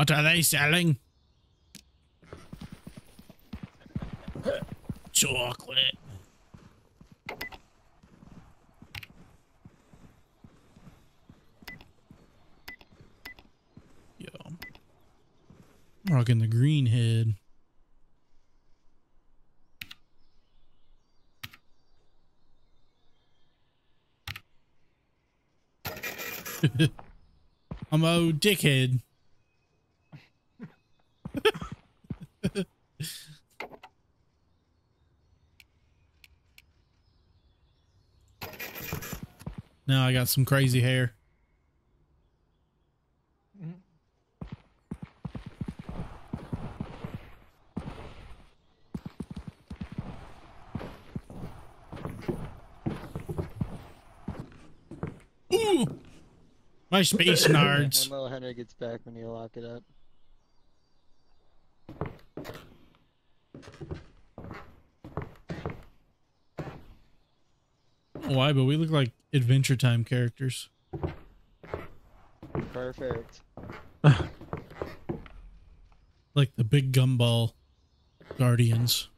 What are they selling? Chocolate. Yo. Rocking the green head. I'm a dickhead. Now I got some crazy hair. Ooh! My space nards. When Henry gets back when you lock it up. Why? But we look like Adventure Time characters. Perfect. Like the big gumball guardians.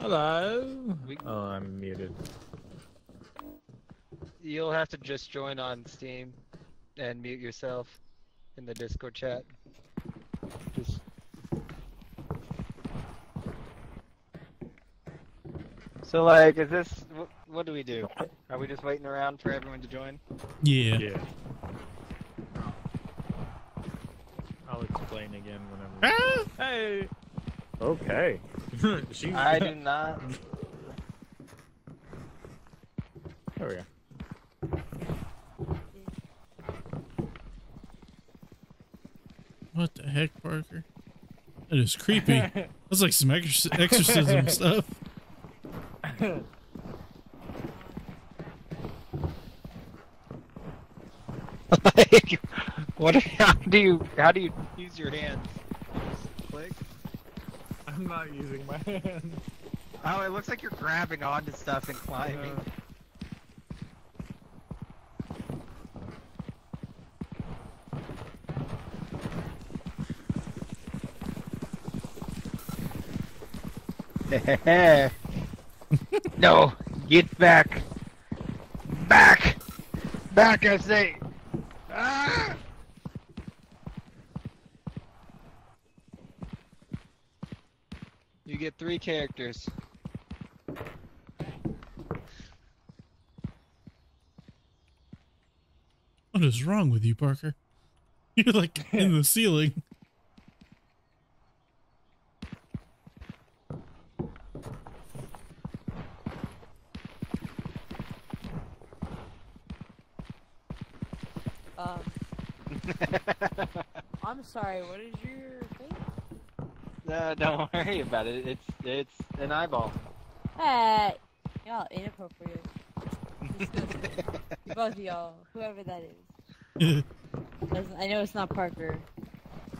Hello. We- Oh, I'm muted. You'll have to just join on Steam and mute yourself in the Discord chat. So like, is this wh- what do we do? Are we just waiting around for everyone to join? Yeah. Yeah. I'll explain again whenever. Ah! Hey. Okay. She's. I do not. There we go. What the heck, Parker? That is creepy. That's like some exor- exorcism stuff. Like, what? How do you how do you use your hands? Just click. I'm not using my hands. Oh, it looks like you're grabbing onto stuff and climbing. Uh, no, get back. Back. Back, I say. Ah! You get three characters. What is wrong with you, Parker? You're like in the ceiling. Um, I'm sorry. What is your thing? No, don't worry about it. It's it's an eyeball. Hey, y'all inappropriate. Disgusting. Both of y'all, whoever that is. I know it's not Parker.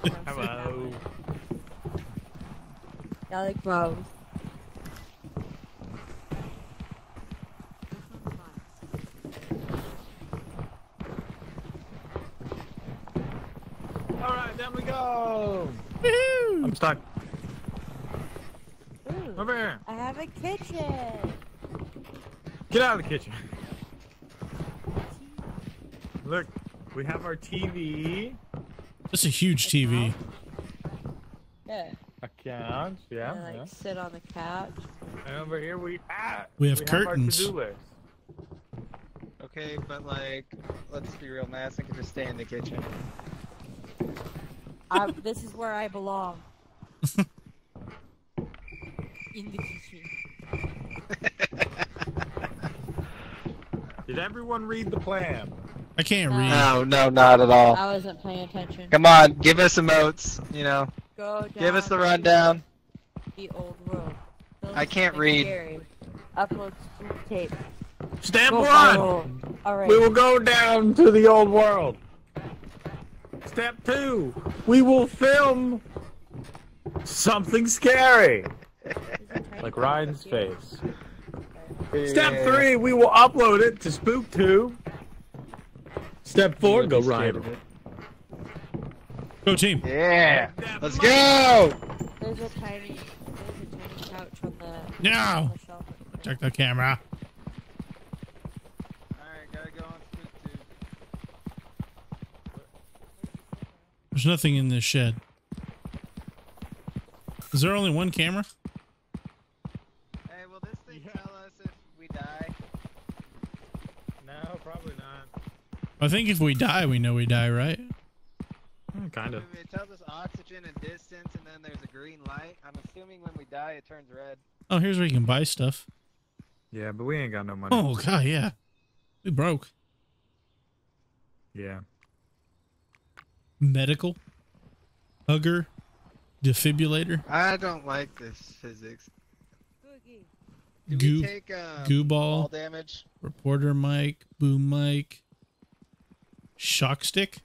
I'm saying Hello. Y'all like bros. All right, then we go. Woohoo! I'm stuck. Ooh, Over here. I have a kitchen. Get out of the kitchen. Look, we have our TV. That's a huge TV. Yeah. A couch. Yeah. and like yeah. sit on the couch. And over here we ah, We have our curtains. to-do list. Okay, but like, let's be real. Madison can just stay in the kitchen. I, this is where I belong. In the kitchen. Did everyone read the plan? I can't No. read. No, no, not at all. I wasn't paying attention. Come on, give us some oats. You know, Go down give us the rundown. The old world. Fill I can't something read. Scary. Upload to tape. Step Go one. viral. All right. We will go down to the old world. Step two. We will film something scary. Like Ryan's face. Step three, we will upload it to SpookTube. Step four, go be scared ride. of it. Go team. Yeah. Let's go. There's a tiny, there's a tiny couch on the, on No. the. Check the camera. Alright, gotta go on SpookTube. There's nothing in this shed. Is there only one camera? Hey, will this thing tell us if we die? No, probably not. I think if we die, we know we die, right? Hmm, kind of. It tells us oxygen and distance, and then there's a green light. I'm assuming when we die, it turns red. Oh, here's where you can buy stuff. Yeah, but we ain't got no money. Oh god, yeah. We broke. Yeah. Medical. Hugger. Defibrillator. I don't like this physics. Do Goo- we take um, goo ball ball. damage? Reporter mic. Boom mic. Shock stick.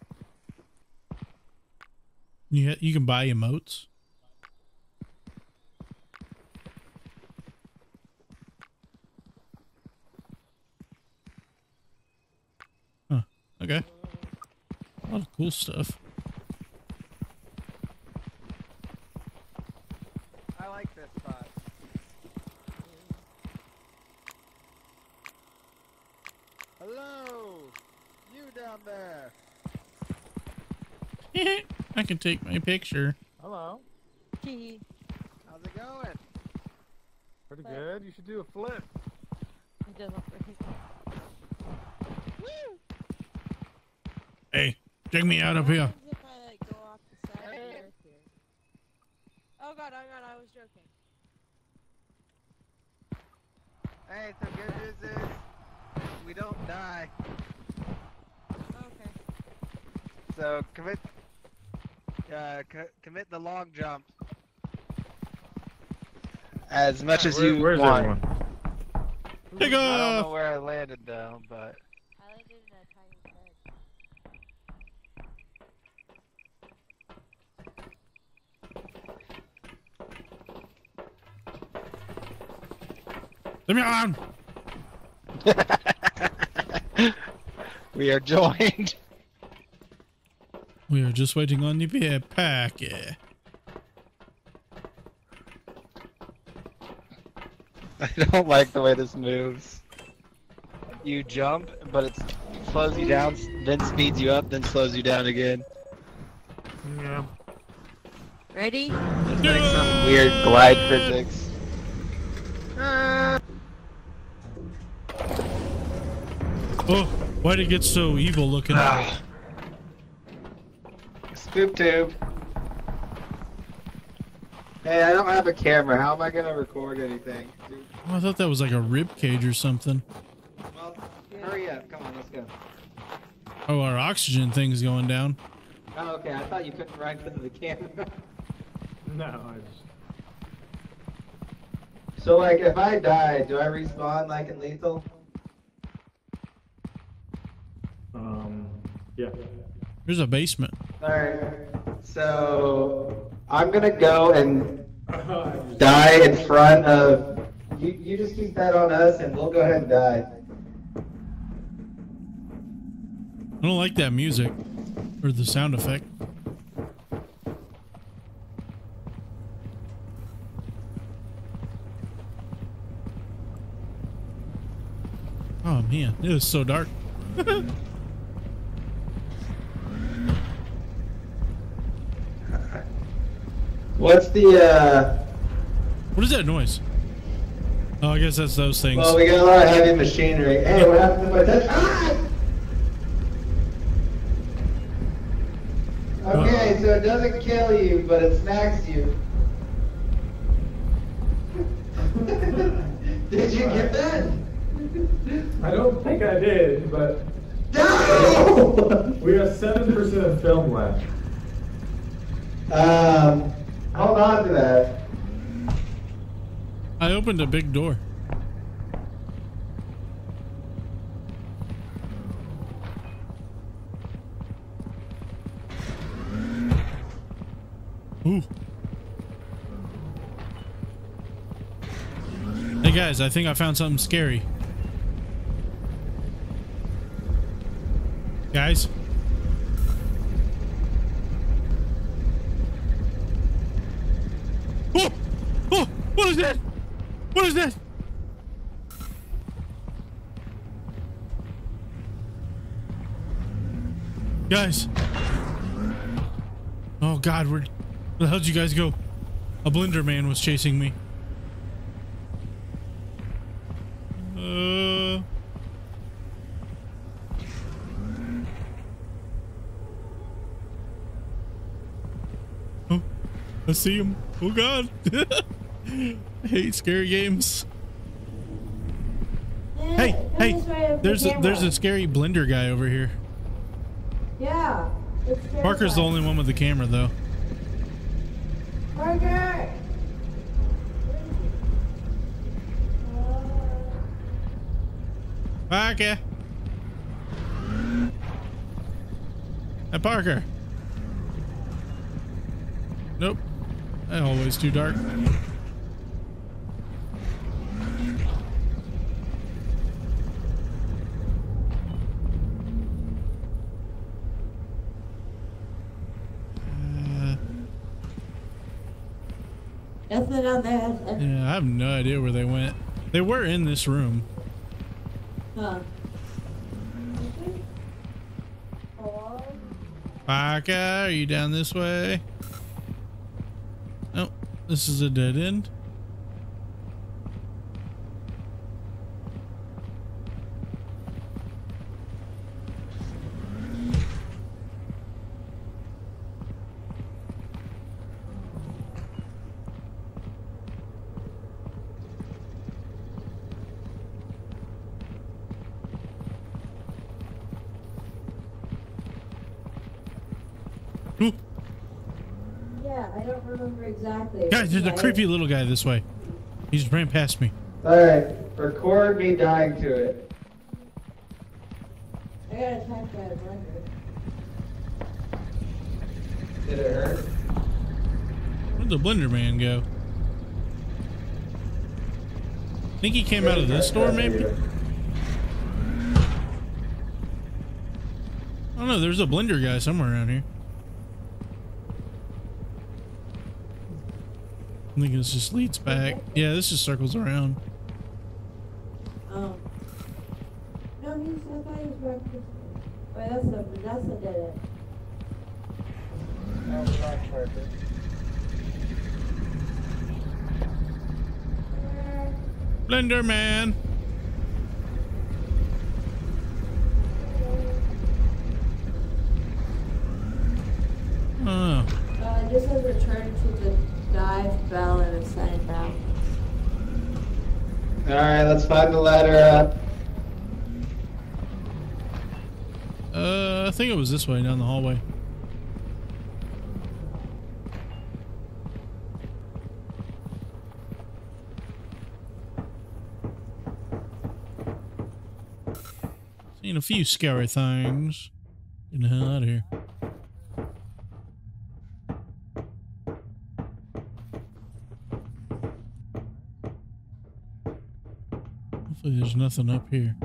You you can buy emotes. Huh. Okay. A lot of cool stuff. I like this spot. Hello, you down there. I can take my picture. Hello. Hee How's it going? Pretty good. You should do a flip. He doesn't break. Hey, check me out up here. I like go off the side of here? Oh god, oh god, I was joking. Hey, so good news is we don't die. Okay. So commit, uh, co- commit the long jump as much as Where- you where's want. everyone? Take I don't know where I landed though, but I landed in a tiny bed. Let me on. we are joined. We are just waiting on the beer packet. I don't like the way this moves. You jump, but it slows you down, then speeds you up, then slows you down again. Yeah. Ready? It's like some weird glide physics. Ah. Oh, why'd it get so evil looking? Ah. Scoop tube. Hey, I don't have a camera. How am I gonna record anything? Dude, Oh, I thought that was like a rib cage or something. well, hurry up. Come on, let's go. Oh, our oxygen thing's going down. Oh, okay. I thought you couldn't run into the camera. No, I just. so, like, if I die, do I respawn like in Lethal? Um. Yeah. There's a basement. Alright. So, I'm gonna go and die in front of. You, you just keep that on us, and we'll go ahead and die. I don't like that music or the sound effect. Oh man, it is so dark. What's the, uh. What is that noise? Oh, I guess that's those things. Well, we got a lot of heavy machinery. Hey, what happens if I touch? Ah! Okay, so it doesn't kill you, but it smacks you. Did you get that? I don't think I did, but No! we have seven percent of film left. Um, hold on to that. I opened a big door. Ooh. Hey guys, I think I found something scary. Guys. Oh! Oh! What is that? What is that? Guys. Oh god, where, where the hell did you guys go? A blender man was chasing me. Uh Oh, I see him. Oh god. I hate scary games. Hey, hey, there's a, there's a scary blender guy over here. Yeah. Parker's the only one with the camera though. Parker! Parker. Hey, Parker. Nope. That always too dark. Uh, Nothing on there. yeah, I have no idea where they went. They were in this room. Huh. Parker, are you down this way? This is a dead end. Ooh, Yeah, I don't remember exactly. Guys, there's a creepy little guy this way. He just ran past me. Alright, record me dying to it. I got attacked by a blender. Did it hurt? Where'd the blender man go? I Think he came out of this door, maybe? I don't know. There's a blender guy somewhere around here. I think this just leads back. Yeah, this just circles around. Oh. No, I thought was. Wait, that's the, that's the dead end. That was not perfect. Blender man. Was this way down the hallway. Seen a few scary things. Get the hell out of here. Hopefully there's nothing up here.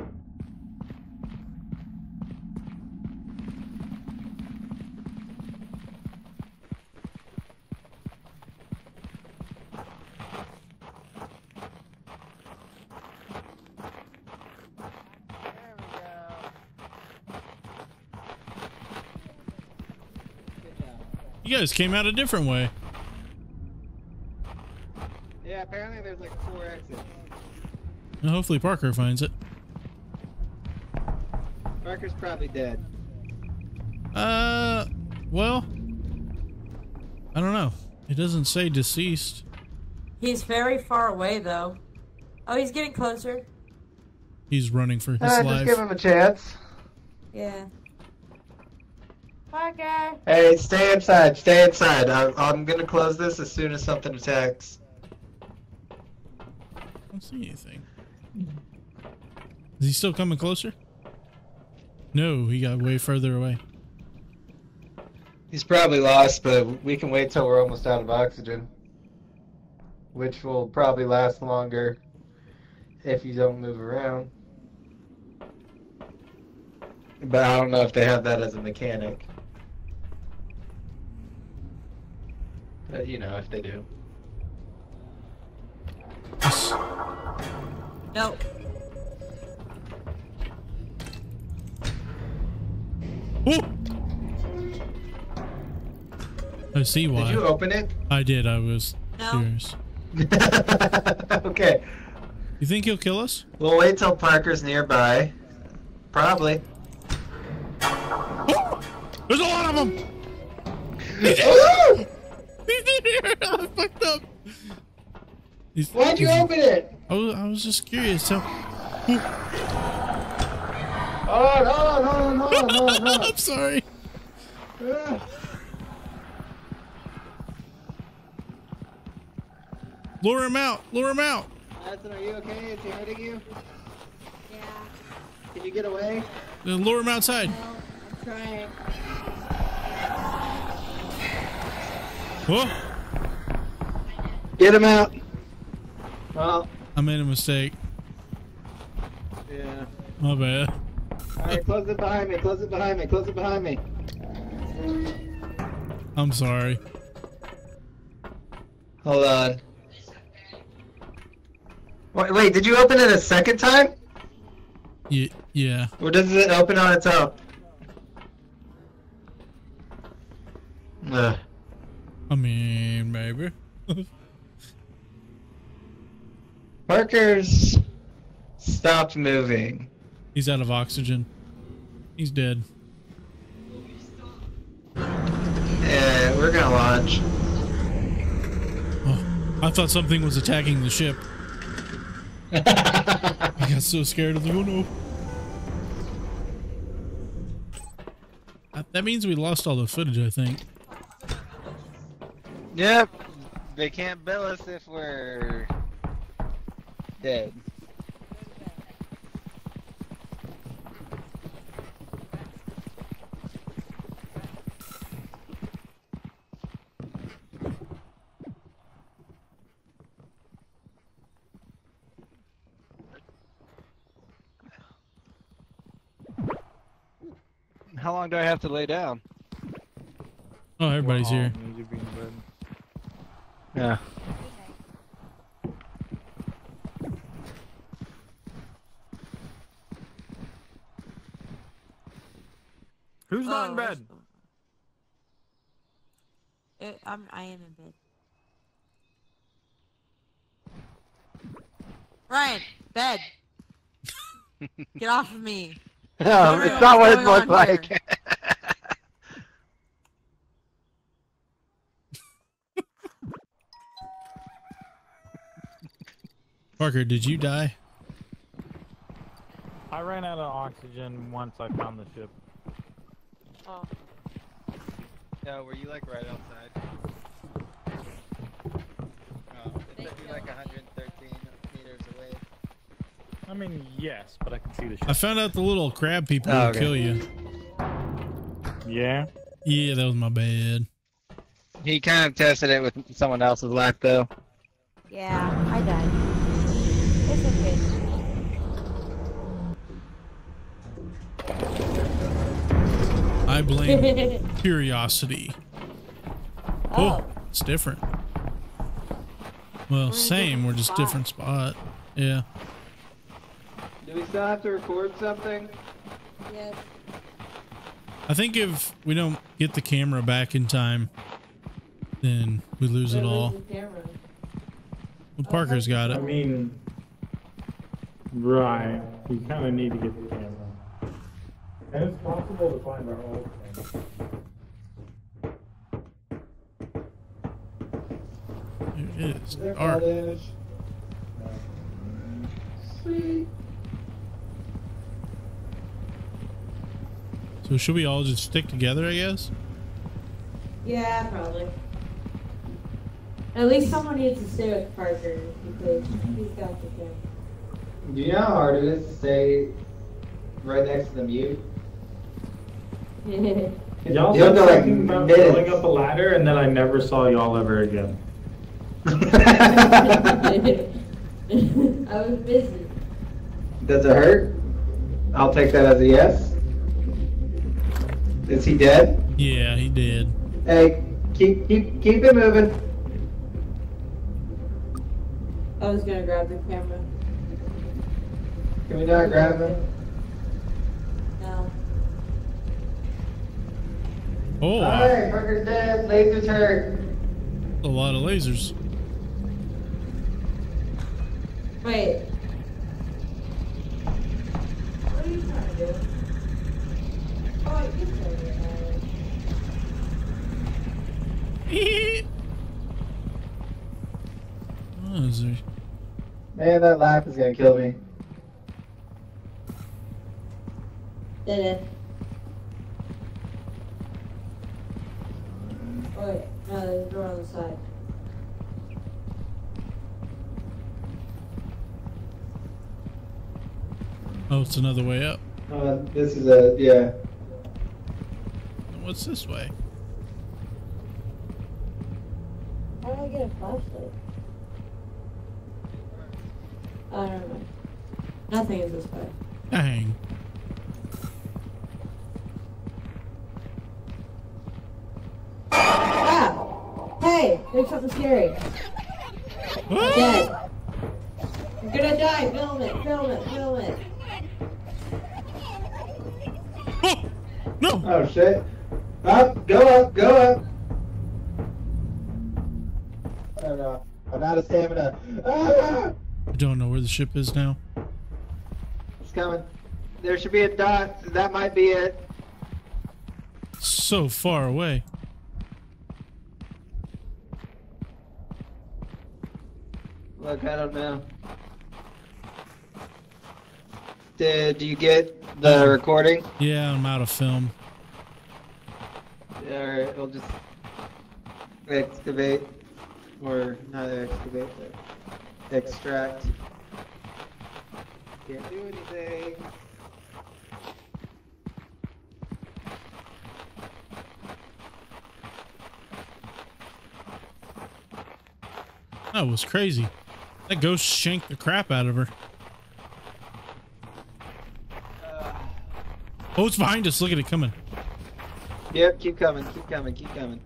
You guys came out a different way. Yeah, apparently there's like four exits. Now hopefully Parker finds it. Parker's probably dead. Uh, well, I don't know. It doesn't say deceased. He's very far away, though. Oh, he's getting closer. He's running for his Uh, just life. give him a chance. Yeah. Parker! Hey, stay inside. Stay inside. I, I'm gonna close this as soon as something attacks. I don't see anything. Is he still coming closer? No, he got way further away. He's probably lost, but we can wait till we're almost out of oxygen. Which will probably last longer if you don't move around. But I don't know if they have that as a mechanic. But you know, if they do. No. Oh! I see why. Did you open it? I did. I was No. curious. okay. You think he'll kill us? We'll wait till Parker's nearby. Probably. There's a lot of them. He's in here. I fucked up. He's- Why'd you open it? I was, I was just curious. So, Oh no no no no no! I'm sorry. no. Lure him out. Lure him out. Madison, are you okay? Is he hurting you? Yeah. Can you get away? Then lure him outside. Well, I'm trying. Whoa! Get him out. Well, I made a mistake. yeah. My bad. All right, close it behind me. Close it behind me. Close it behind me. I'm sorry. Hold on. Wait, wait, did you open it a second time? Yeah. Yeah. Or does it open on its own? Ugh. I mean, maybe. Parker's stopped moving. He's out of oxygen. He's dead. Yeah, we're gonna launch. Oh, I thought something was attacking the ship. I got so scared. I was like, oh no. That- That means we lost all the footage, I think. Yep. They can't bill us if we're dead. How long do I have to lay down? Oh, everybody's We're all here. need to be in bed. Yeah. Who's not Oh, in bed? the- Uh, I'm, I am in bed. Ryan, bed. Get off of me. No, it's not what it looks like. Parker, did you die? I ran out of oxygen once I found the ship. Oh. no, were you like right outside? Oh, it took you like 113 meters away. I mean, yes, but I can see the ship. I found out the little crab people Oh, will okay. kill you. Yeah. Yeah, that was my bad. He kind of tested it with someone else's life though. Yeah, I died. It's okay. I blame curiosity. Oh, oh, it's different. Well, in a same. We're just spot. different spot. Yeah. Do we still have to record something? yes. I think if we don't get the camera back in time, then we lose it all. was the camera? Well, Parker's oh, got it. I mean, right. We kind of need to get the camera. And it's possible to find our old camera. It is dark. Sweet. So should we all just stick together? I guess. Yeah, probably. At least someone needs to stay with Parker because he's got the camera. Do you know how hard it is to stay right next to the mute? Y'all You'll said go like something about minutes. going up a ladder, and then I never saw y'all ever again. I was busy. Does it hurt? I'll take that as a yes. Is he dead? Yeah, he did. Hey, keep keep keep it moving. I was gonna grab the camera. Can we not grab him? No. Oh, wow. Alright, Parker's dead. Laser's hurt. a lot of lasers. Wait. What are you trying to do? Oh, you said it. oh, is there... Man, that laugh is gonna kill me. Did it. Wait, no, there's a door on the side. Oh, it's another way up. Uh, this is a yeah. What's this way? How do I get a flashlight? I don't know. Nothing is this way. Dang. Ah! Hey! There's something scary. I'm dead. I'm gonna die. Film it. Film it. Film it. Oh! No! Oh shit. Up, go up, go up. Oh no. I'm out of stamina. Ah! I don't know where the ship is now. It's coming. There should be a dot. That might be it. So far away. Look, I don't know. Did you get the recording? Yeah, I'm out of film. Yeah, Alright, we'll just excavate. Or not excavate, but extract. Can't do anything. That was crazy. That ghost shanked the crap out of her. Oh, it's behind us. Look at it coming. Yep, keep coming, keep coming, keep coming.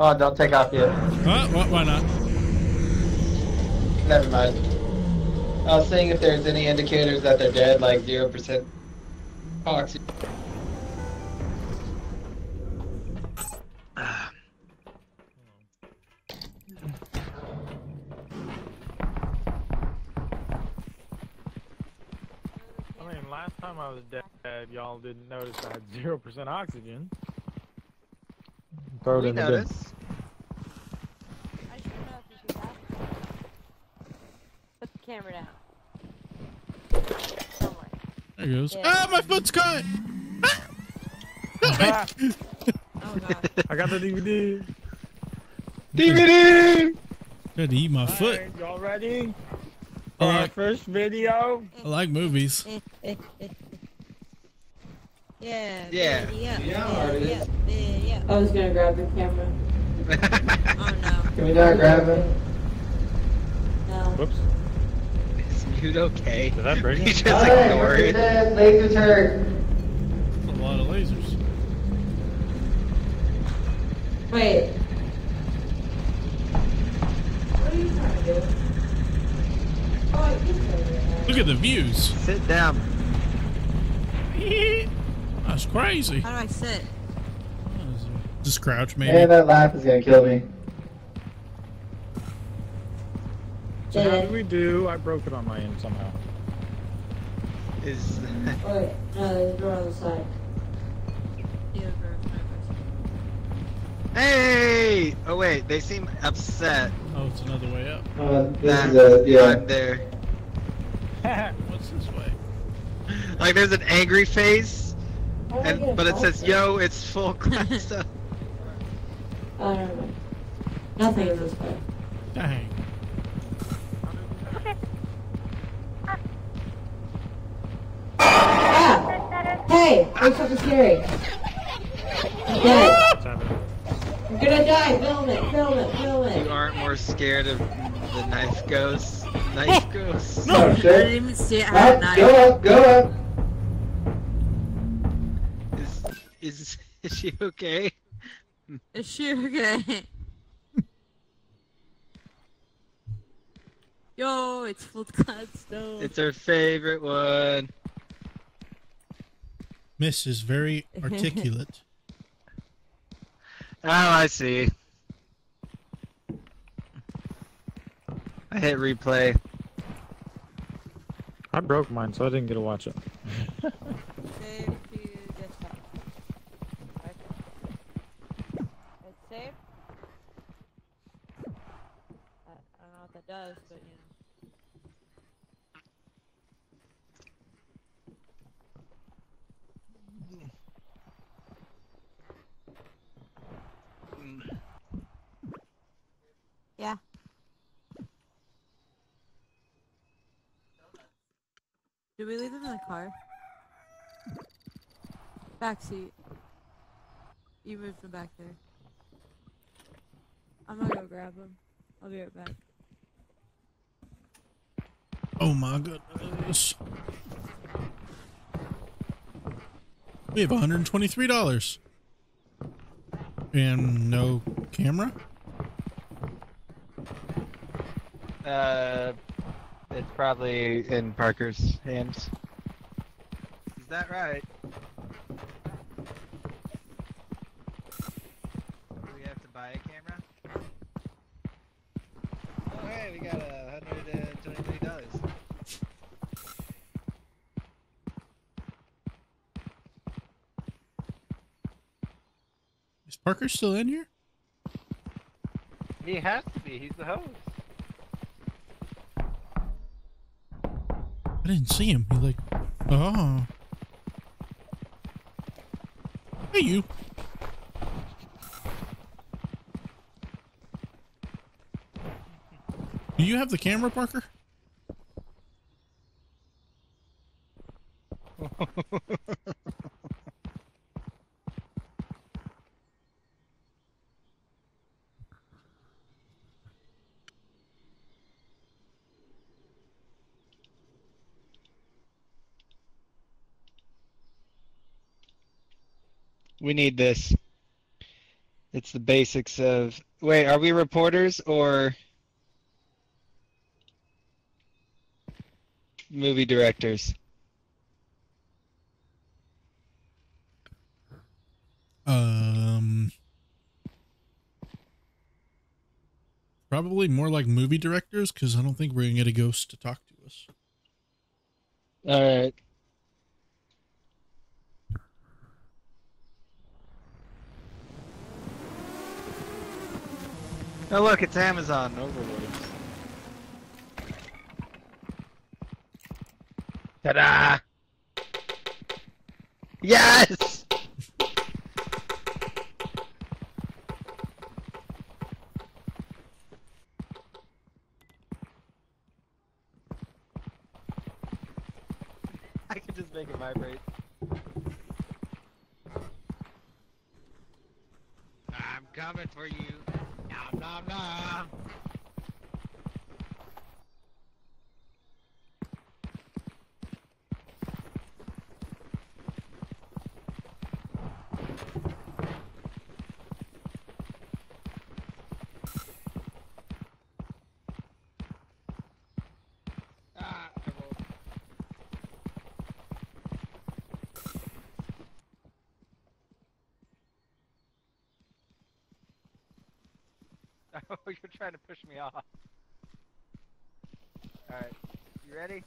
Oh, don't take off yet. Uh, why, why not? Never mind. I was seeing if there's any indicators that they're dead, like 0% oxygen. Time I was dead, y'all didn't notice I had zero percent oxygen. Throw it We in the bin. noticed. I just don't know if you should Put the camera down. Don't. There it goes. Yeah. Ah, my foot's cut! Ah, Oh god. I got the DVD. DVD! Had to eat my foot. Alright, y'all ready? I For our like, first video. I like movies. yeah. Yeah. Yeah. Yeah, Yeah. Yeah. Yeah. I was gonna grab the camera. Oh no. Can we not grab him? No. Whoops. Is mute okay? Did that break You it? just Alright, ignore we're it. dead. Laser's hurt. A lot of lasers. Wait. What are you trying to do? Oh, you said it. Look at the views. Sit down. That's crazy. How do I sit? Just crouch, Man, maybe. that laugh is gonna kill me. So how Did did we do? I broke it on my end somehow. Is Wait, no, there's a door on the side. Hey! Oh wait, they seem upset. Oh, it's another way up. Uh, this Nah, is a yeah. Uh, I'm there. What's this way? Like there's an angry face, How do I and but it says flashlight? "Yo, it's full class up." Oh, never mind. Nothing is this way. Dang. Ah! Hey! There's something scary. I'm dead. What's happening? I'm gonna die. Film it. Film it. Film it. You aren't more scared of the knife ghost. Knife oh. ghost. No! Oh I shit! didn't even see it. I had a Up, knife. go up, go up. Is is she okay? Is she okay? Yo, it's full Gladstone. It's her favorite one. Miss is very articulate. Oh, I see. I hit replay. I broke mine, so I didn't get to watch it. Save to. Okay. It's I don't know what that does, but you know. Yeah. Did we leave them in the car? Back seat. You moved them back there. I'm gonna go grab them. I'll be right back. Oh my goodness. We have $123. And no camera? Uh, it's probably in Parker's hands. Is that right? Do we have to buy a camera? Oh, hey, we got a hundred and twenty-three dollars. Is Parker still in here? He has to be. He's the host. I didn't see him. He like, oh. Hey, you. Do you have the camera, Parker? We need this. It's the basics of. Wait, are we reporters or movie directors? Um, probably more like movie directors because I don't think we're gonna get a ghost to talk to us. All right. Oh look, it's Amazon Overlord. Ta-da! Yes! I can just make it vibrate. I'm coming for you. Nom nom nom. Ah, I rolled. Oh, you're trying to push me off. Alright, you ready?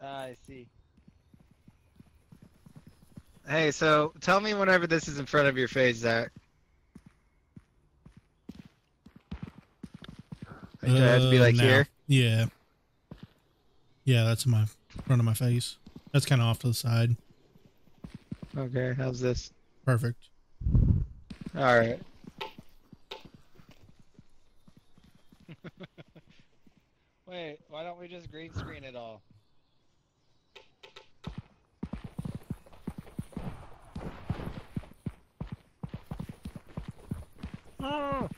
Ah, I see. Hey, so tell me whenever this is in front of your face, Zach. Like, do I have to be Uh, like now. here? Yeah. Yeah, that's in my front of my face. That's kind of off to the side. Okay, how's this? Perfect. Alright. Wait, why don't we just green screen it all? no.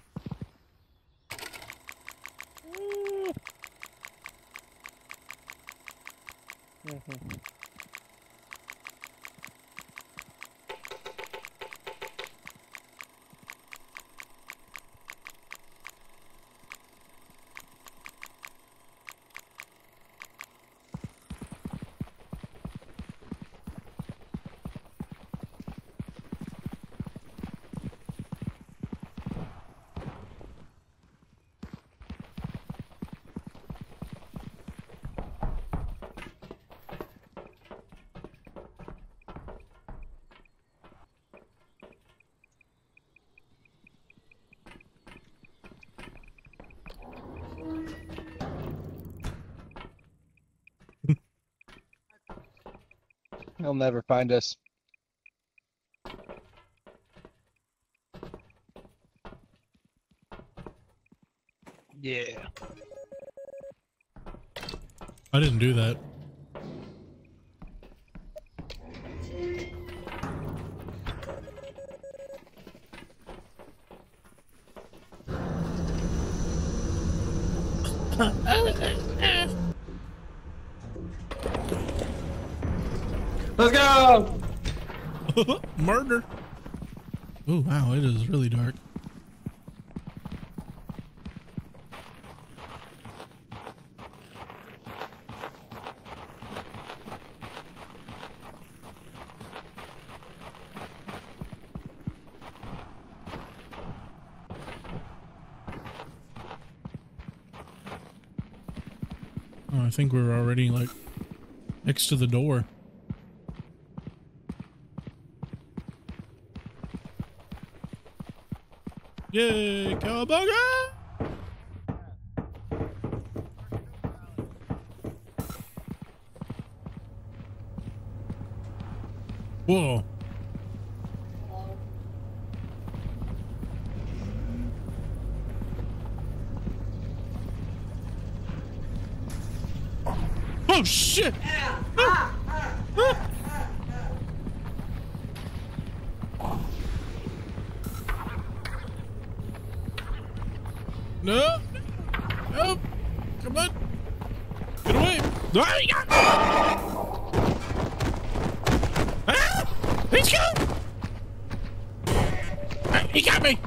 He'll find us. Yeah. I didn't do that. Murder. Oh wow, it is really dark. Oh, I think we're already like next to the door. Yay, cowabunga! Whoa. Oh shit! No! No! Come on! Get away! Ah, he got me! Ah! He's gone! Ah, he got me!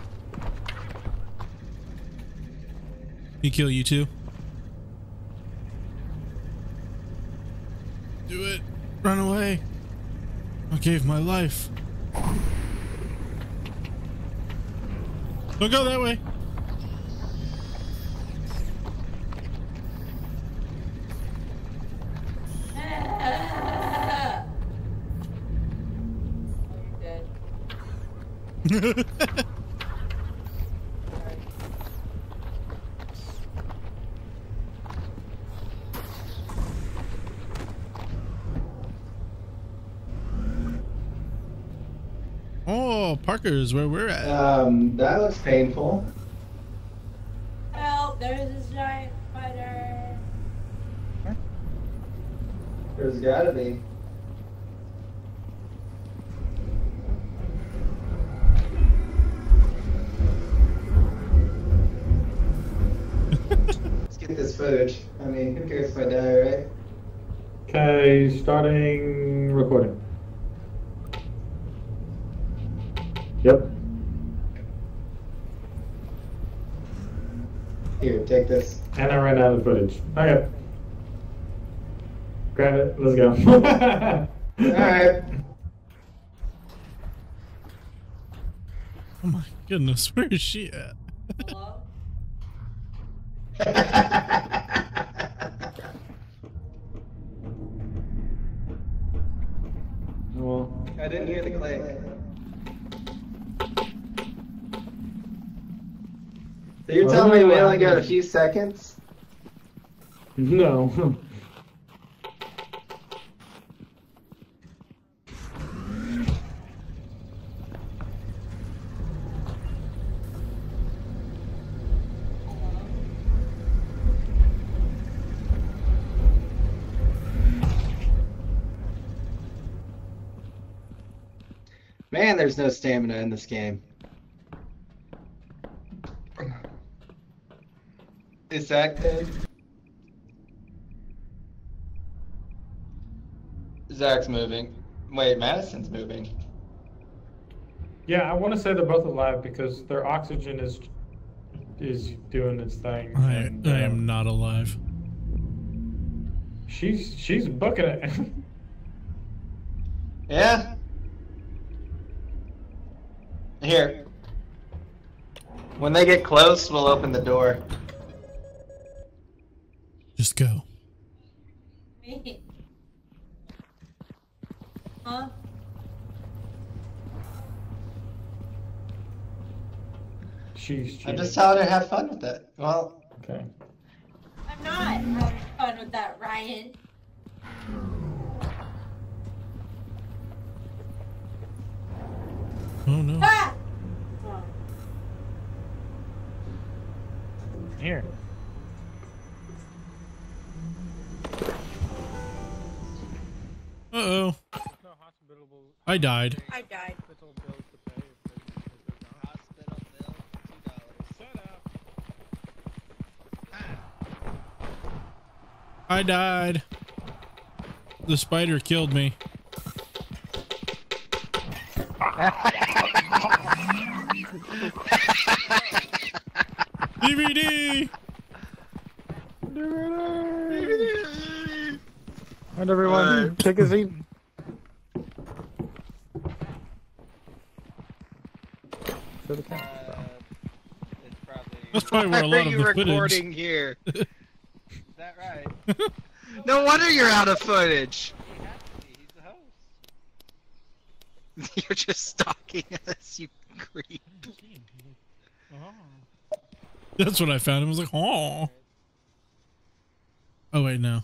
He kill you too? Do it! Run away! I gave my life. Don't go that way! Is where we're at. Um, that looks painful. Help! There's this giant spider. There's gotta be. Let's get this footage. I mean, who cares if I die, right? Okay, starting recording. Yep. Here, take this. And I ran out of footage. Okay. Grab it. Let's go. Alright. Oh my goodness, where is she at? Well, I didn't hear the click. So you're telling me we only got a few seconds? No. Man, there's no stamina in this game. Is Zach dead? Zach's moving. Wait, Madison's moving. Yeah, I want to say they're both alive because their oxygen is is doing its thing. I, and, I am uh, not alive. She's she's booking it. Yeah? Here. When they get close, we'll open the door. Just go. Me. Huh? she's I'm just telling her have fun with it. Well, Okay. I'm not having fun with that, Ryan. Oh no. Ah! Oh. Here. Uh oh. No hospitable I died. I died. hospital bills to pay if they're, if they're gone. Hospital bill, two dollars. Shut up. I died. The spider killed me. DVD. And everyone, Alright. take a seat. So the Uh, camera. it's probably. That's probably where a Why lot are of you the footage. recording here? Is that right? no wonder you're out of footage. He has to be. He's the host. You're just stalking us, you creep. That's what I found. I was like, oh. Oh wait, no.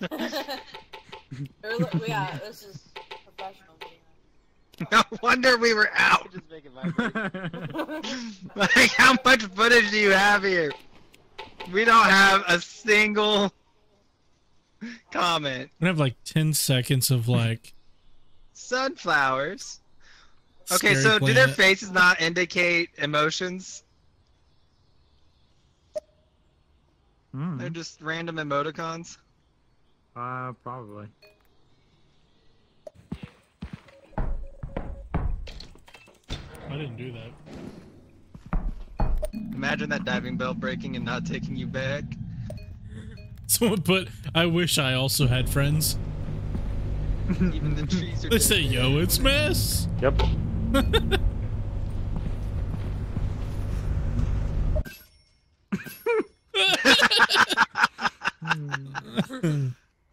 yeah, this is professional. No wonder we were out. just make it vibrate. like, how much footage do you have here? We don't have a single comment. I have like 10 seconds of like. Sunflowers. Okay, Scary so do their faces not indicate emotions? Hmm. They're just random emoticons. Uh, probably. I didn't do that. Imagine that diving bell breaking and not taking you back. Someone put, I wish I also had friends. Even the trees are. They say, yo, it's mess. Yep.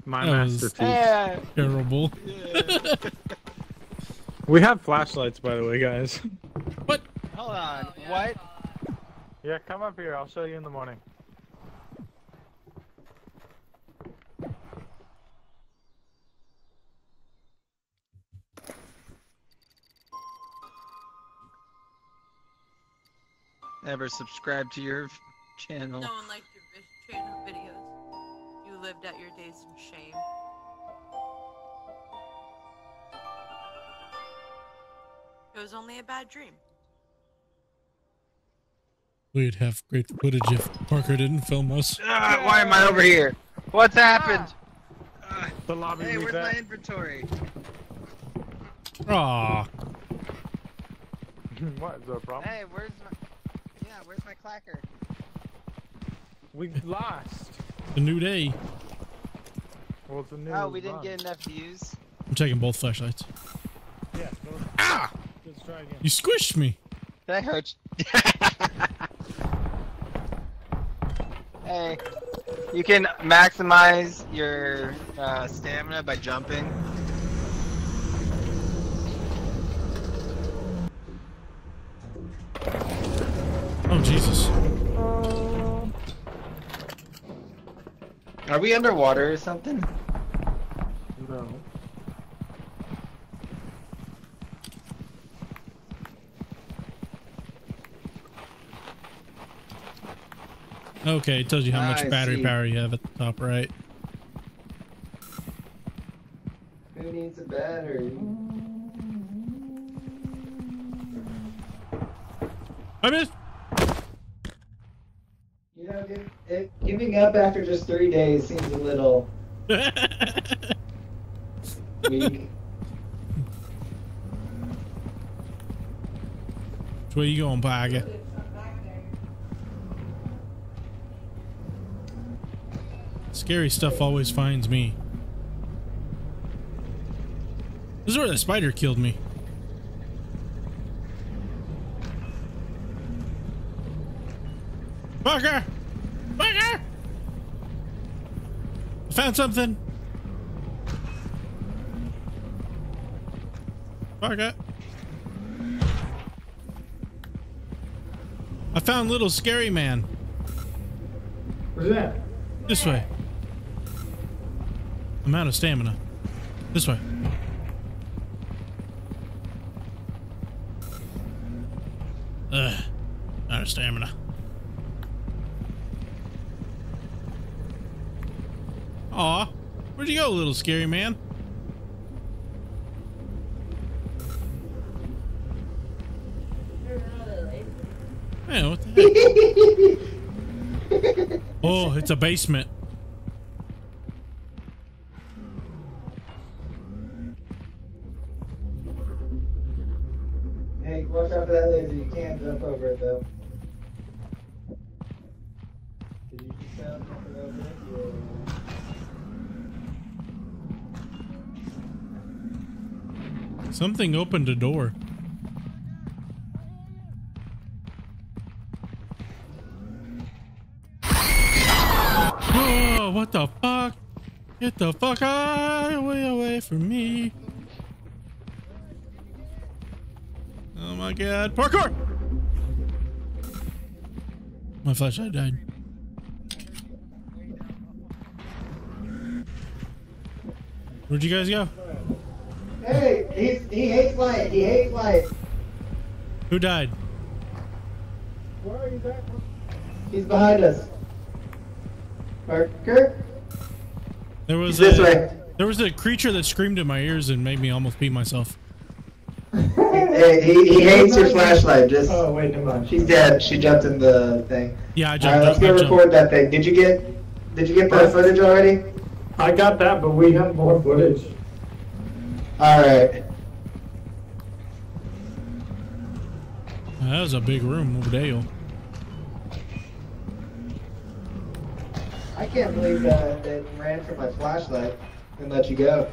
My That was- masterpiece. Yeah. Terrible. We have flashlights, by the way, guys. What? Hold on. Oh, what? Yeah, come up here. I'll show you in the morning. Never subscribe to your channel. No one liked your channel videos. You lived out your days in shame. It was only a bad dream. We'd have great footage if Parker didn't film us. Ah, why am I over here? What's happened? Ah, The lobby hey, where's my inventory? Aw. what? Is there a problem? Hey, where's my? Yeah, where's my clacker? We lost. A new day. Well, it's a new. Oh, we didn't run. get enough views. I'm taking both flashlights. Yeah. Go, Ah! let's try again. You squished me. That hurts. hey, you can maximize your uh, stamina by jumping. Oh, Jesus. Are we underwater or something? No. Okay, it tells you how much ah, I battery see. power you have at the top right. I missed. You know, give, it, giving up after just three days seems a little weak. Way you going, Parker? Scary stuff always finds me. This is where the spider killed me. Parker! Parker! I found something. Parker. I found little scary man. Where's that? This way. I'm out of stamina. This way. Ugh. Out of stamina. Aw. Where'd you go, little scary man? Hey, what the heck? Oh, it's a basement. Something opened a door. Oh, what the fuck? Get the fuck away away from me. Oh my god. Parker! My flashlight died. Where'd you guys go? Yeah. Hey, he's, he hates light. He hates light. Who died? Where are you at? He's behind us. Parker? There was He's this a, way. There was a creature that screamed in my ears and made me almost pee myself. Hey, he, he hates your flashlight. Just Oh, wait, never mind. she's dead. She jumped in the thing. Yeah, I jumped right, let's go I jumped. record that thing. Did you get? Did you get the What? footage already? I got that, but we have more footage. All right. That was a big room over there. I can't believe that they ran for my flashlight and let you go.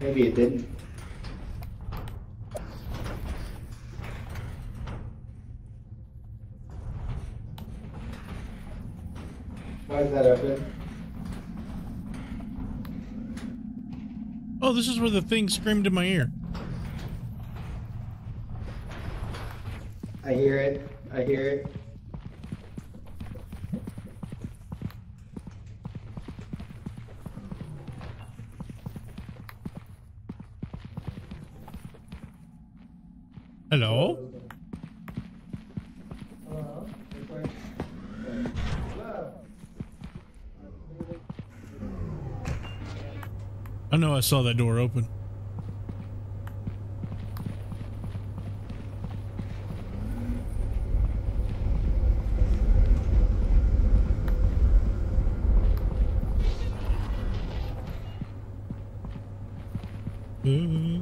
Maybe it didn't. Why is that open? Oh, this is where the thing screamed in my ear. I hear it. I hear it. Hello? I know I saw that door open. Uh,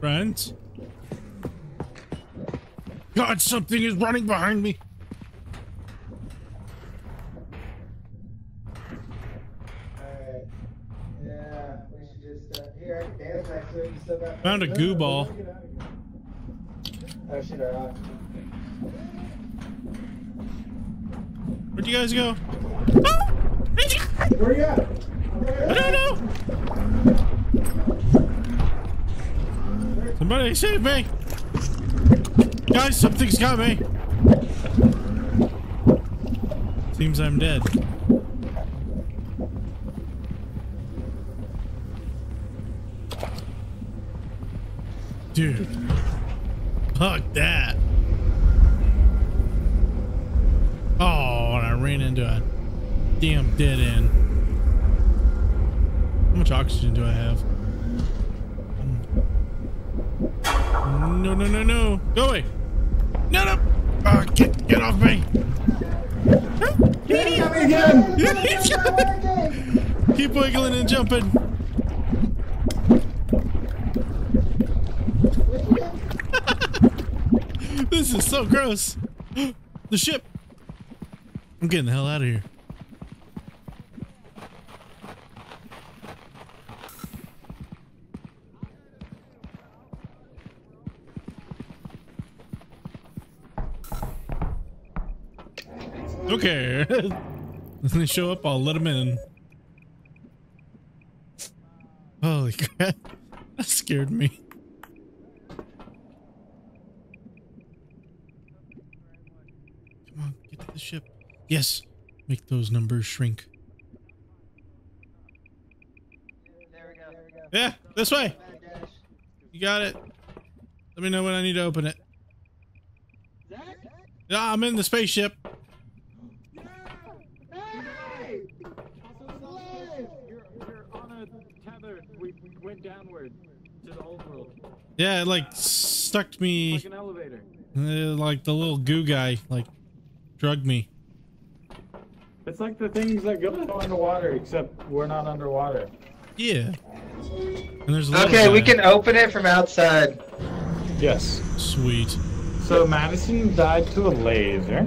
Friends? God, something is running behind me. Alright. Yeah, we should just, uh, here, I can dance next to it. You still got. Found a goo ball. Where'd you guys go? Ah! Where you at? I don't know. Somebody save me. Guys, something's got me. Seems I'm dead. Dude. Fuck that. Oh, and I ran into a damn dead end. How much oxygen do I have? no, no, no, no. Go away. No, no. Oh, get, get off me. Keep wiggling and jumping. this is so gross. The ship. I'm getting the hell out of here. Okay. When they show up, I'll let them in. Holy crap. That scared me. Come on, get to the ship. Yes. Make those numbers shrink. Yeah, this way. You got it. Let me know when I need to open it. Yeah, I'm in the spaceship. We, we world. Yeah, it like stuck me. Like an elevator. Uh, like the little goo guy, like drugged me. It's like the things that go underwater, except we're not underwater. Yeah. And there's a Okay, we can open it from outside. Yes. Sweet. So Madison died to a laser.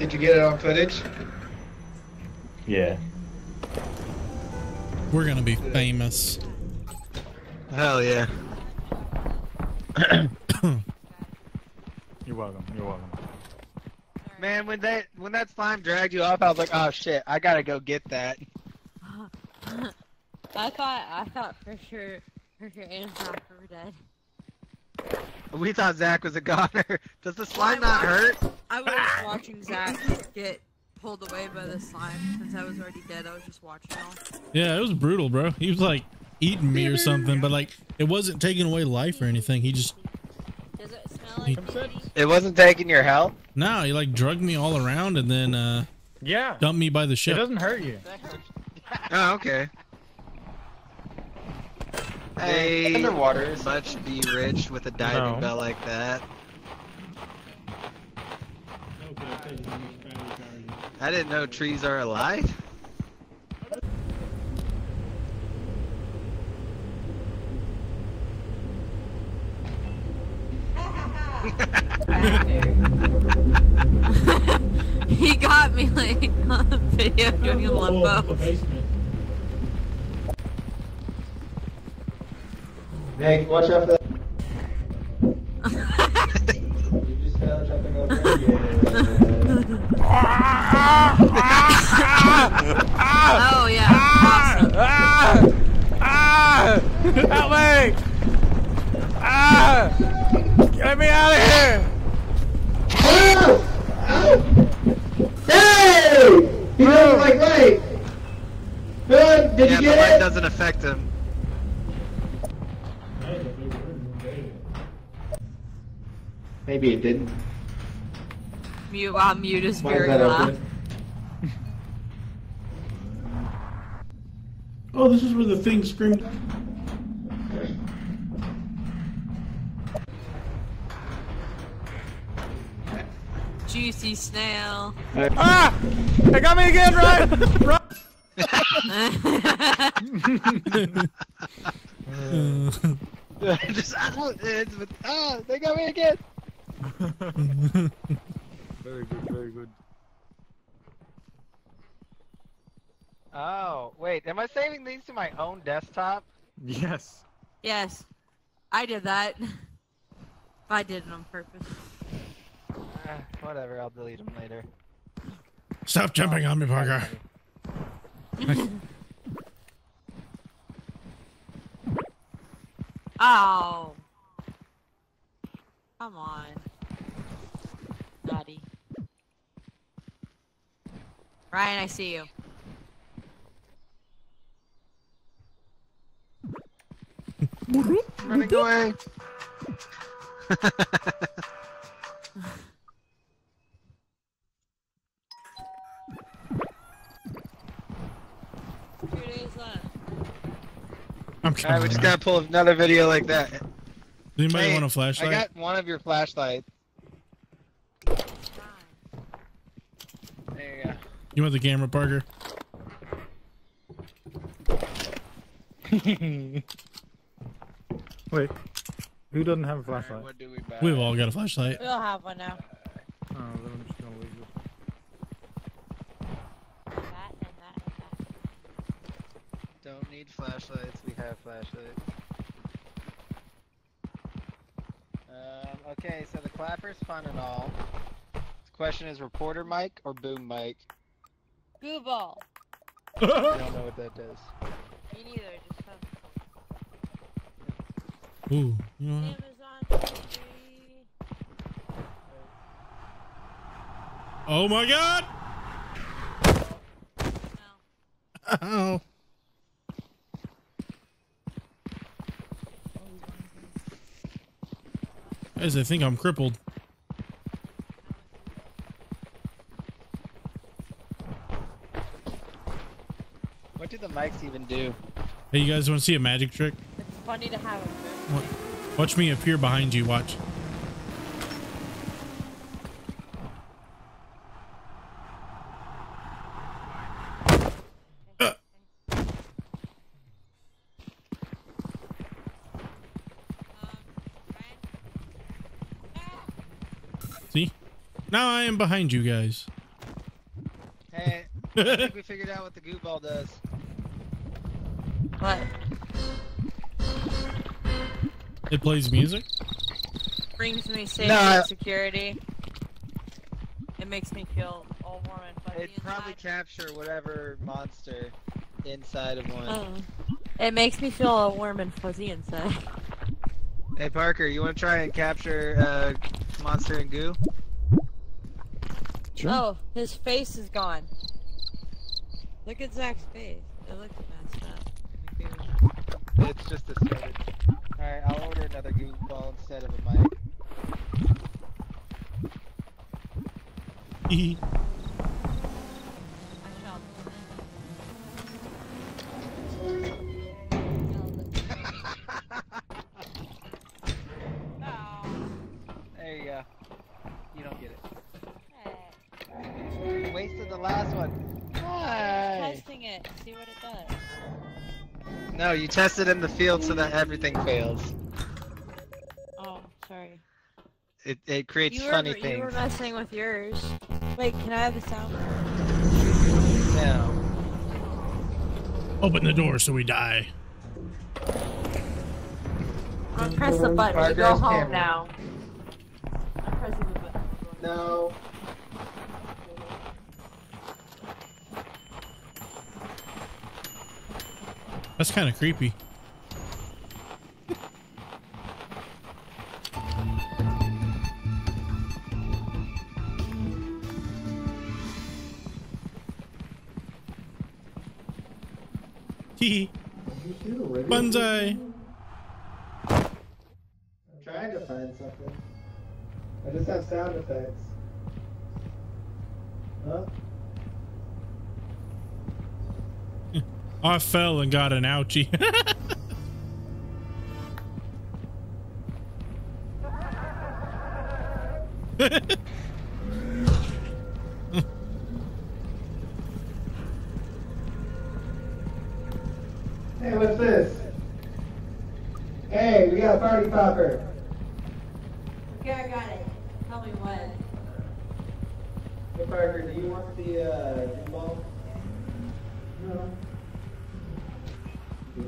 Did you get it on footage? Yeah. We're gonna be famous. Hell yeah. You're welcome. You're welcome. Man, when that when that slime dragged you off, I was like, oh shit, I gotta go get that. I thought I thought for sure for sure Anne and Zach were dead. We thought Zach was a goner. Does the slime not hurt? I was watching Zach get pulled away by the slime since I was already dead. I was just watching all. Yeah, it was brutal, bro. He was like eating me or something, but like it wasn't taking away life or anything. He just Does it smell He- It wasn't taking your health. no, he like drugged me all around and then uh Yeah. dumped me by the ship. It doesn't hurt you. Oh, okay. Hey, Underwater is- much be rich with a diving No. bell like that. I didn't know trees are alive. He got me like on the video doing a limbo. Nick, watch out for that. you just fell jumping over. Oh yeah, awesome. Ah! Ah! Help me! Ah! Get me out of here! Hey! He doesn't like light. Good. Did yeah, you the light it? doesn't affect him. Maybe it didn't. Mute, wow, mute is Why is very that loud. open? Oh, this is where the thing screamed. Juicy snail. Ah! They got me again, Ryan! Ryan! Just it's, oh, they got me again. Very good. Very good. Oh, wait, am I saving these to my own desktop? Yes. yes, I did that. I did it on purpose. Uh, whatever, I'll delete them later. Stop jumping on me, Parker. Oh. Come on. Naughty. Ryan, I see you. Running away. I'm Alright, we just gotta pull another video like that. Anybody hey, want a flashlight? I got one of your flashlights. There you go. You want the camera, Parker? Wait, who doesn't have a flashlight? All right, we have all got a flashlight. We all have one now. Oh, then I'm just gonna leave this. That and that and that. Don't need flashlights. We flashlight. Um, okay, so the clapper's fun and all. The question is reporter mic or boom mic? Google. I don't know what that does. Me neither, just fun. Ooh, you know what? Oh my god! Oh. As they think I'm crippled. What do the mics even do? Hey, you guys want to see a magic trick? It's funny to have a Watch me appear behind you. Watch. behind you guys. Hey, I think we figured out what the goo ball does. What? It plays music? Brings me safety no, and security. It makes me feel all warm and fuzzy It'd probably capture whatever monster inside of one. Oh. It makes me feel all warm and fuzzy inside. Hey Parker, you want to try and capture uh, monster and goo? Sure. Oh, his face is gone. Look at Zach's face. It looks messed up. It's just distorted. Alright, I'll order another goofball instead of a mic. You test it in the field so that everything fails. Oh, sorry. It, it creates you funny things. You were messing with yours. Wait, can I have the sound? No. Open the door so we die. I'll press the button. to go home camera. now. I'm pressing the button. No. That's kind of creepy. I fell and got an ouchie. hey, what's this? Hey, we got a party popper. Okay, I got it. Tell me what. Hey, Parker, do you want the, uh, ball? No. Ah!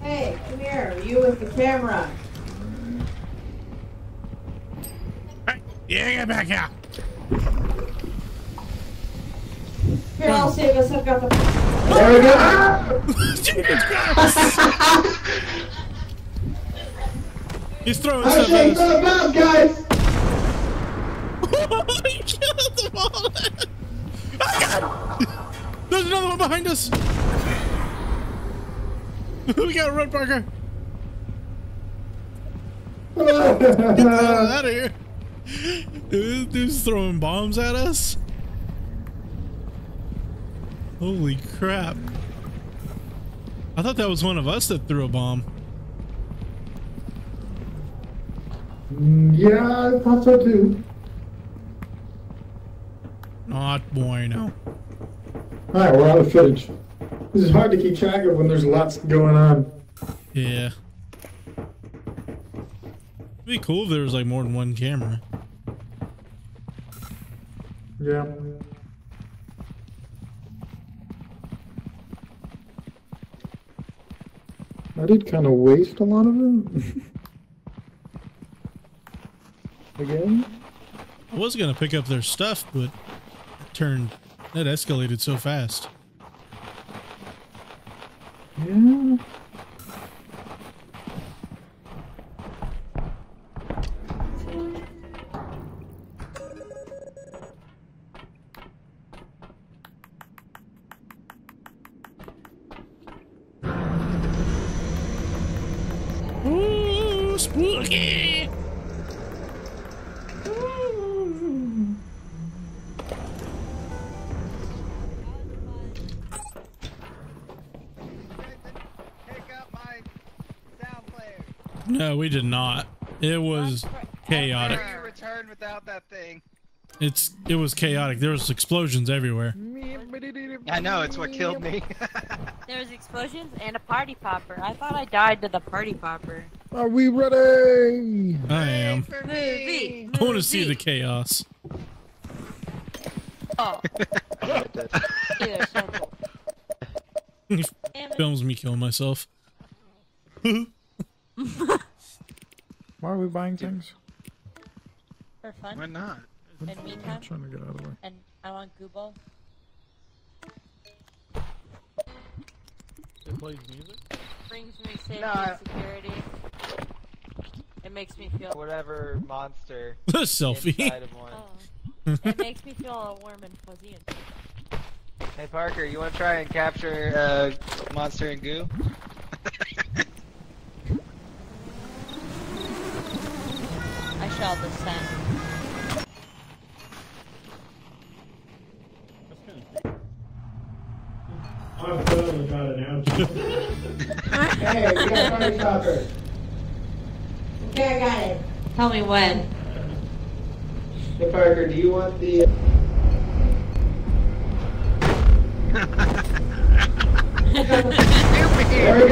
Hey, come here! you with the camera. Hey, yeah, get back out. Here, I'll save us. I've got the. There we go. He's throwing stuff at us. I'm bombs, guys. he killed them all. God. There's another one behind us. we got a red Parker. Get out of here. Dude's throwing bombs at us. Holy crap. I thought that was one of us that threw a bomb. Yeah, I thought so too. Not bueno. Alright, we're out of footage. This is hard to keep track of when there's lots going on. Yeah. It'd be cool if there was like more than one camera. Yeah. I did kind of waste a lot of them. Again? I was gonna pick up their stuff, but it turned that escalated so fast. Yeah. Chaotic. You return without that thing? It's it was chaotic. There was explosions everywhere. I know, it's what killed me. There was explosions and a party popper. I thought I died to the party popper. Are we ready? I am. For Movie. I want to see the chaos. Oh. Either so. Damn. Films me killing myself. Why are we buying things? For fun Why not? and me time. trying to get out of the way. And I want Goobo. It plays music. Brings me safety No, and security. It makes me feel. Whatever monster The selfie. of one. Oh. it makes me feel all warm and fuzzy. And... Hey Parker, you want to try and capture uh, monster and goo? I shall descend. I've totally got an answer. Hey, we got a party stopper. Okay, I got it. Tell me when. Hey Parker, do you want the? Uh, there we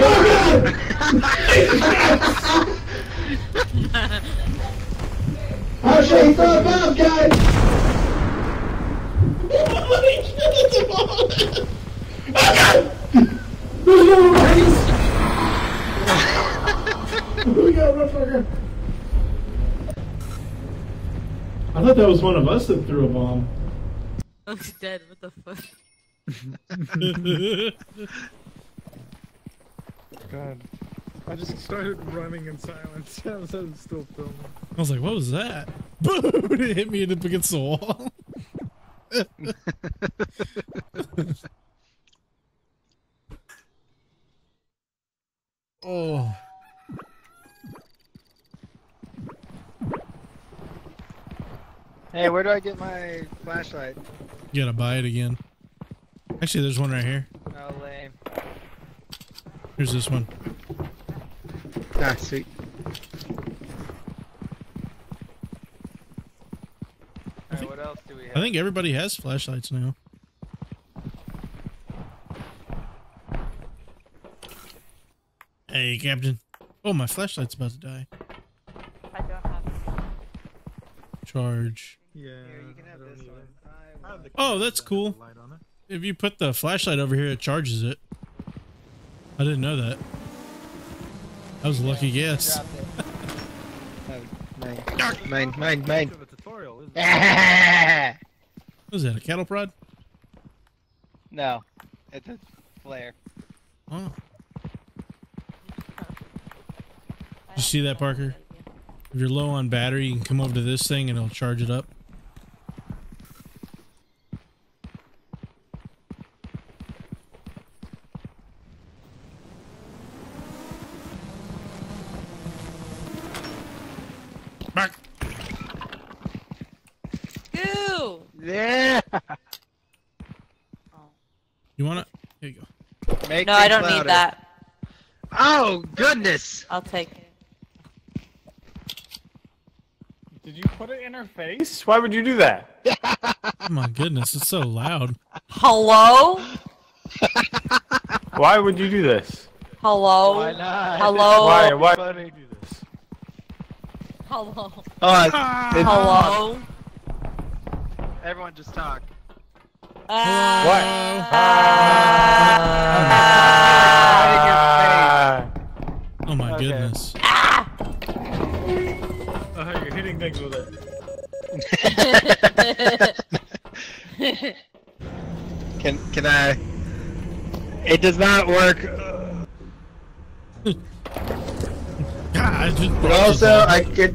go. I'll show you throw a bomb, guys. we got a Parker. I thought that was one of us that threw a bomb. I'm dead. What the fuck? God. I just started running in silence. I was still filming. I was like, what was that? Boom! It hit me against the wall. oh. Hey, where do I get my flashlight? You gotta buy it again. Actually, there's one right here. Oh, lame. Here's this one. Ah, sweet. Alright, what else do we have? I think everybody has flashlights now. Hey, Captain. Oh, my flashlight's about to die. I don't have. Charge. Yeah. Here, you can have this one. I will- Oh, that's cool. If you put the flashlight over here, it charges it. I didn't know that. That was a lucky guess. Dropped it. Mine. Mine, mine, mine. A tutorial, isn't it? mine. What is that, a cattle prod? no, it's a flare. Oh. You see that, Parker? If you're low on battery, you can come over to this thing and it'll charge it up. Yeah. You want it? Here you go. Make No, I don't louder. need that. Oh goodness! I'll take it. Did you put it in her face? Why would you do that? Oh my goodness, it's so loud. Hello? Why would you do this? Hello? Why not? Hello? Why? Why? Funny. would you do this? Hello? Oh, it's- ah. it's- Hello? Everyone just talk. Ah. Oh my Okay. goodness. Oh, you're hitting things with it. Can can I? It does not work. God, I just But also, I could.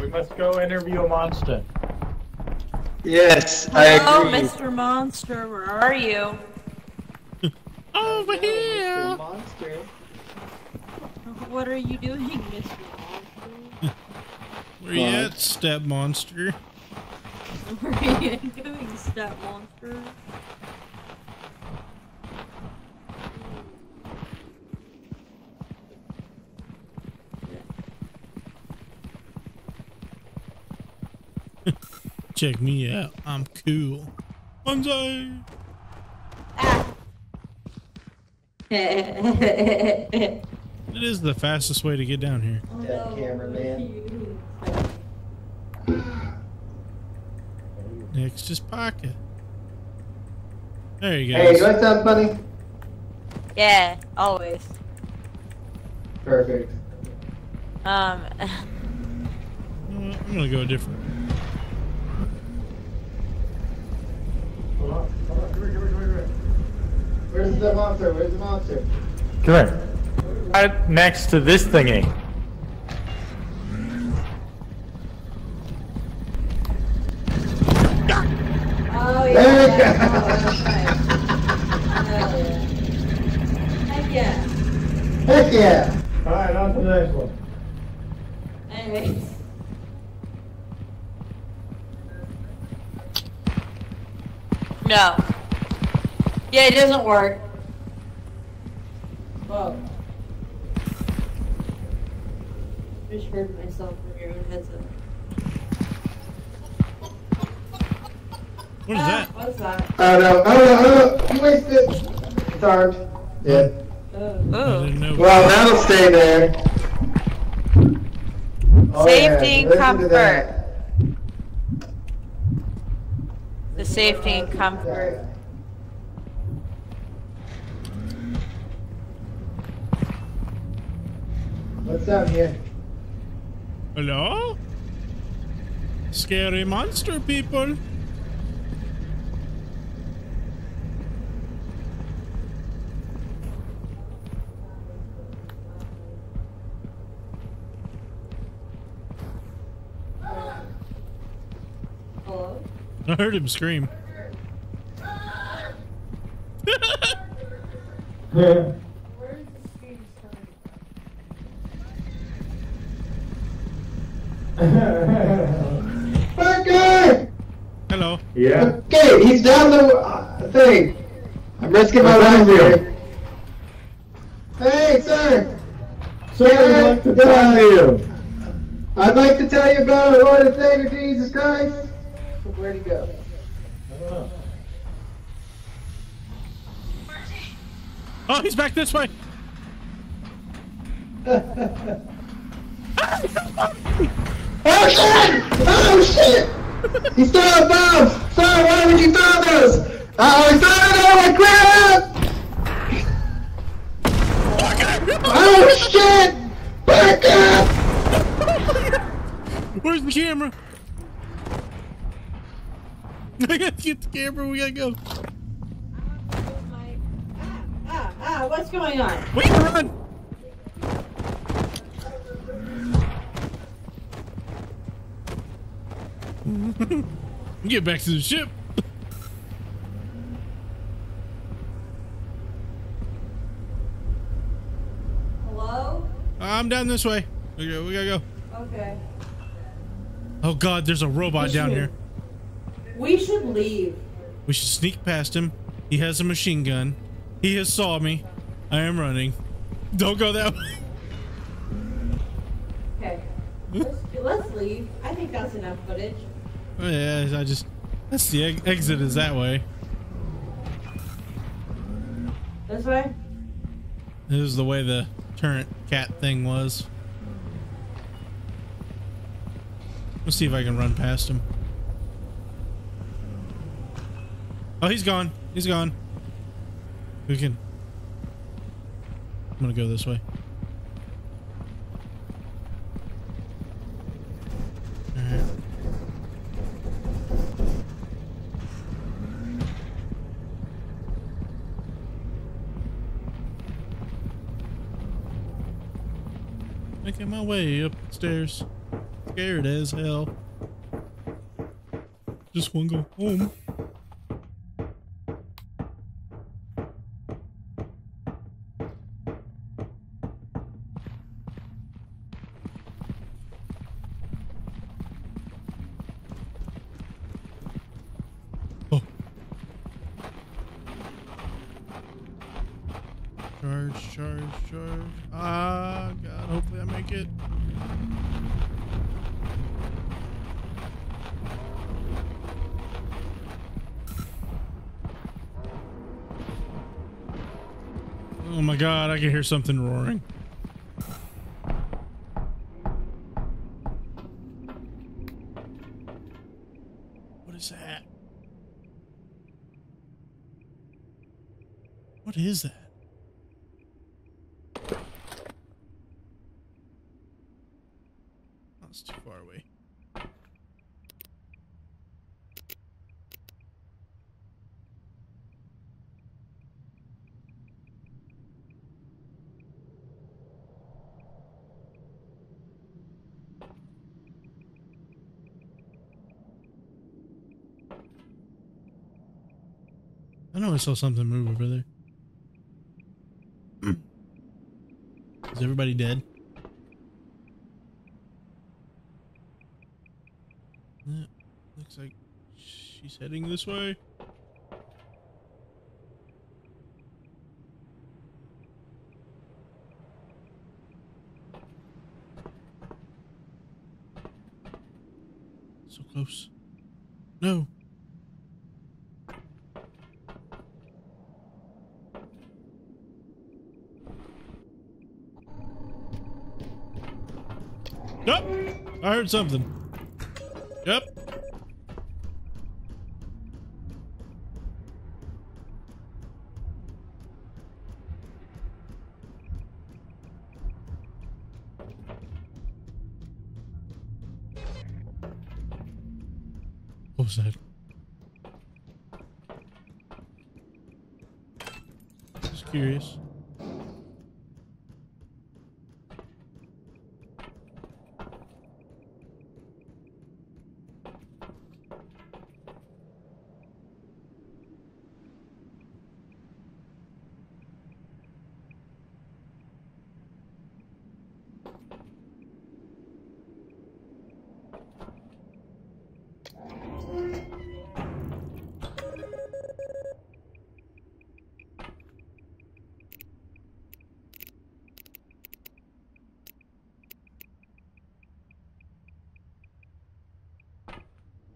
We must go interview a monster. yes, I Hello, agree. Mr. Monster, where are you? over here. Monster. What are you doing, Mr. Monster? Where you at, step monster? What are you doing, Step Monster? Check me out. I'm cool. Bonsai. It is the fastest way to get down here. That cameraman. Next is pocket. There you go. Hey, do I sound funny? Yeah, always. Perfect. Um, I'm gonna go different. Where's the monster? Where's the monster? Come here. Right next to this thingy. Oh, yeah. There we yeah. Oh, go. Oh, that's right. Yeah. Heck yeah. Heck yeah! Alright, on to the next one. Anyways. no. Yeah, it doesn't work. Whoa. Just heard myself from your own headset. What is Ah, that? What's that? Oh no, oh no, oh no, you wasted It's armed. Yeah. Oh. I didn't know. Well, that'll stay there. Oh, Safety yeah, and comfort. The safety and comfort. What's down here? Hello? Scary monster people. I heard him scream. Where Parker! Hello. Yeah. Okay, he's down the uh, thing. I'm risking my life here. Hey, sir! Sir, I'd like to talk to you. I'd like to tell you about our Lord and Savior Jesus Christ. Where'd he go? Oh, he's back this way. Oh shit! Oh shit! He threw bombs! Sir, why would you throw those? Oh, he threw it on my crap! Oh shit! Back up! Where's the camera? I gotta get the camera. We gotta go. Ah, ah, what's going on? Wait, run! Get back to the ship. Hello? I'm down this way. We gotta, we gotta go. Okay. Oh god, there's a robot down here. We should leave. We should sneak past him. He has a machine gun. He has saw me. I am running. Don't go that way. Okay. Let's, let's leave. I think that's enough footage. Oh, yeah, I just that's the ex exit is that way. This way? This is the way the turret cat thing was. Let's see if I can run past him. Oh, he's gone. He's gone. We can. I'm gonna go this way. Alright. Making my way upstairs. Scared as hell. Just wanna go home. Oh. Charge, charge, charge. Ah, God, hopefully I make it. Oh my God, I can hear something roaring. What is that? What is that? That's too far away. I I saw something move over there. Hmm. Is everybody dead? Yeah, looks like she's heading this way. So close. No. Yep. Heard something.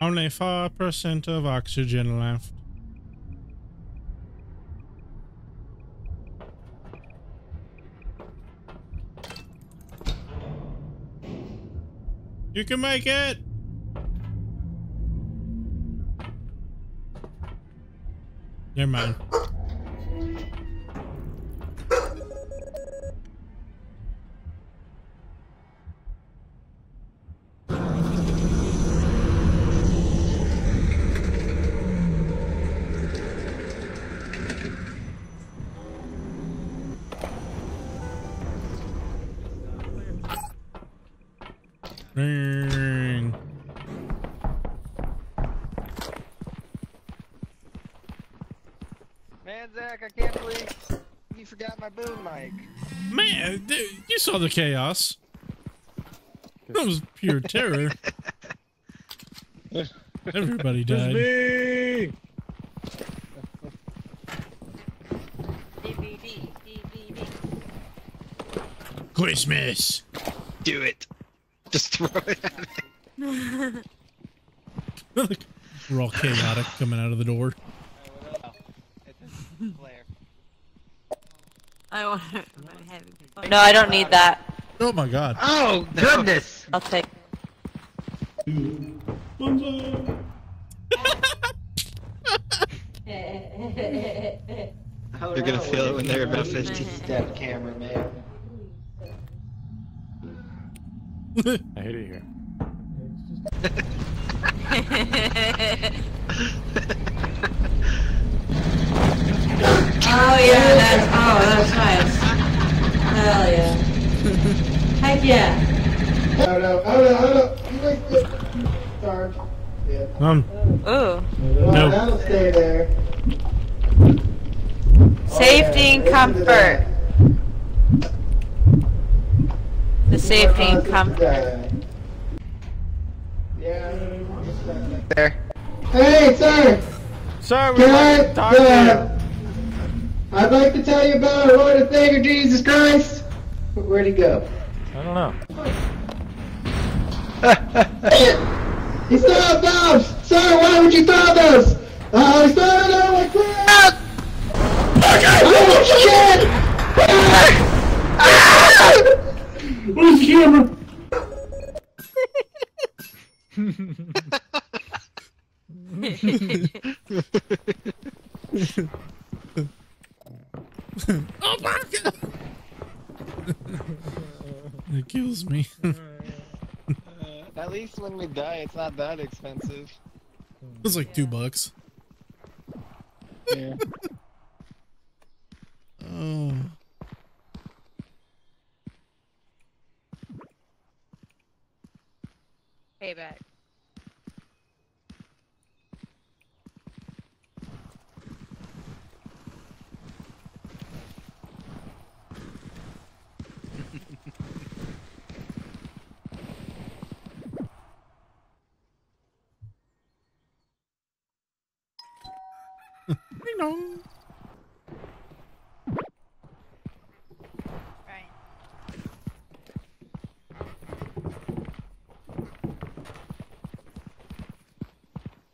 Only 5% of oxygen left. You can make it! Never mind. My boom mic. Man, dude, you saw the chaos. That was pure terror. Everybody It's died. me! DVD, DVD. Christmas. Do it. Just throw it at me. We're all chaotic coming out of the door. I want to. No, I don't need that. Oh my god. Oh goodness! I'll take. They're gonna feel it when they're about 50. Step camera, man. I hate it here. Oh yeah, that's oh that's nice. Hell yeah. Heck yeah. Oh no! Oh no! Oh no! You like this? Sorry. Yeah. Um, Ooh. Well, Nope. that'll stay there. Safety and Listen to comfort. The safety and comfort. Yeah. There. Hey, sir! Sir, we Can want I, to talk to uh, I'd like to tell you about our Lord and Savior Jesus Christ. Where'd he go? You. I don't know. He stole those! Sir, why would you throw those? He stole it! Oh my god! Oh shit! Where's the camera? oh my god. It kills me. Uh, at least when we die, it's not that expensive. it's like two bucks. Yeah. Oh. Payback. Ding dong.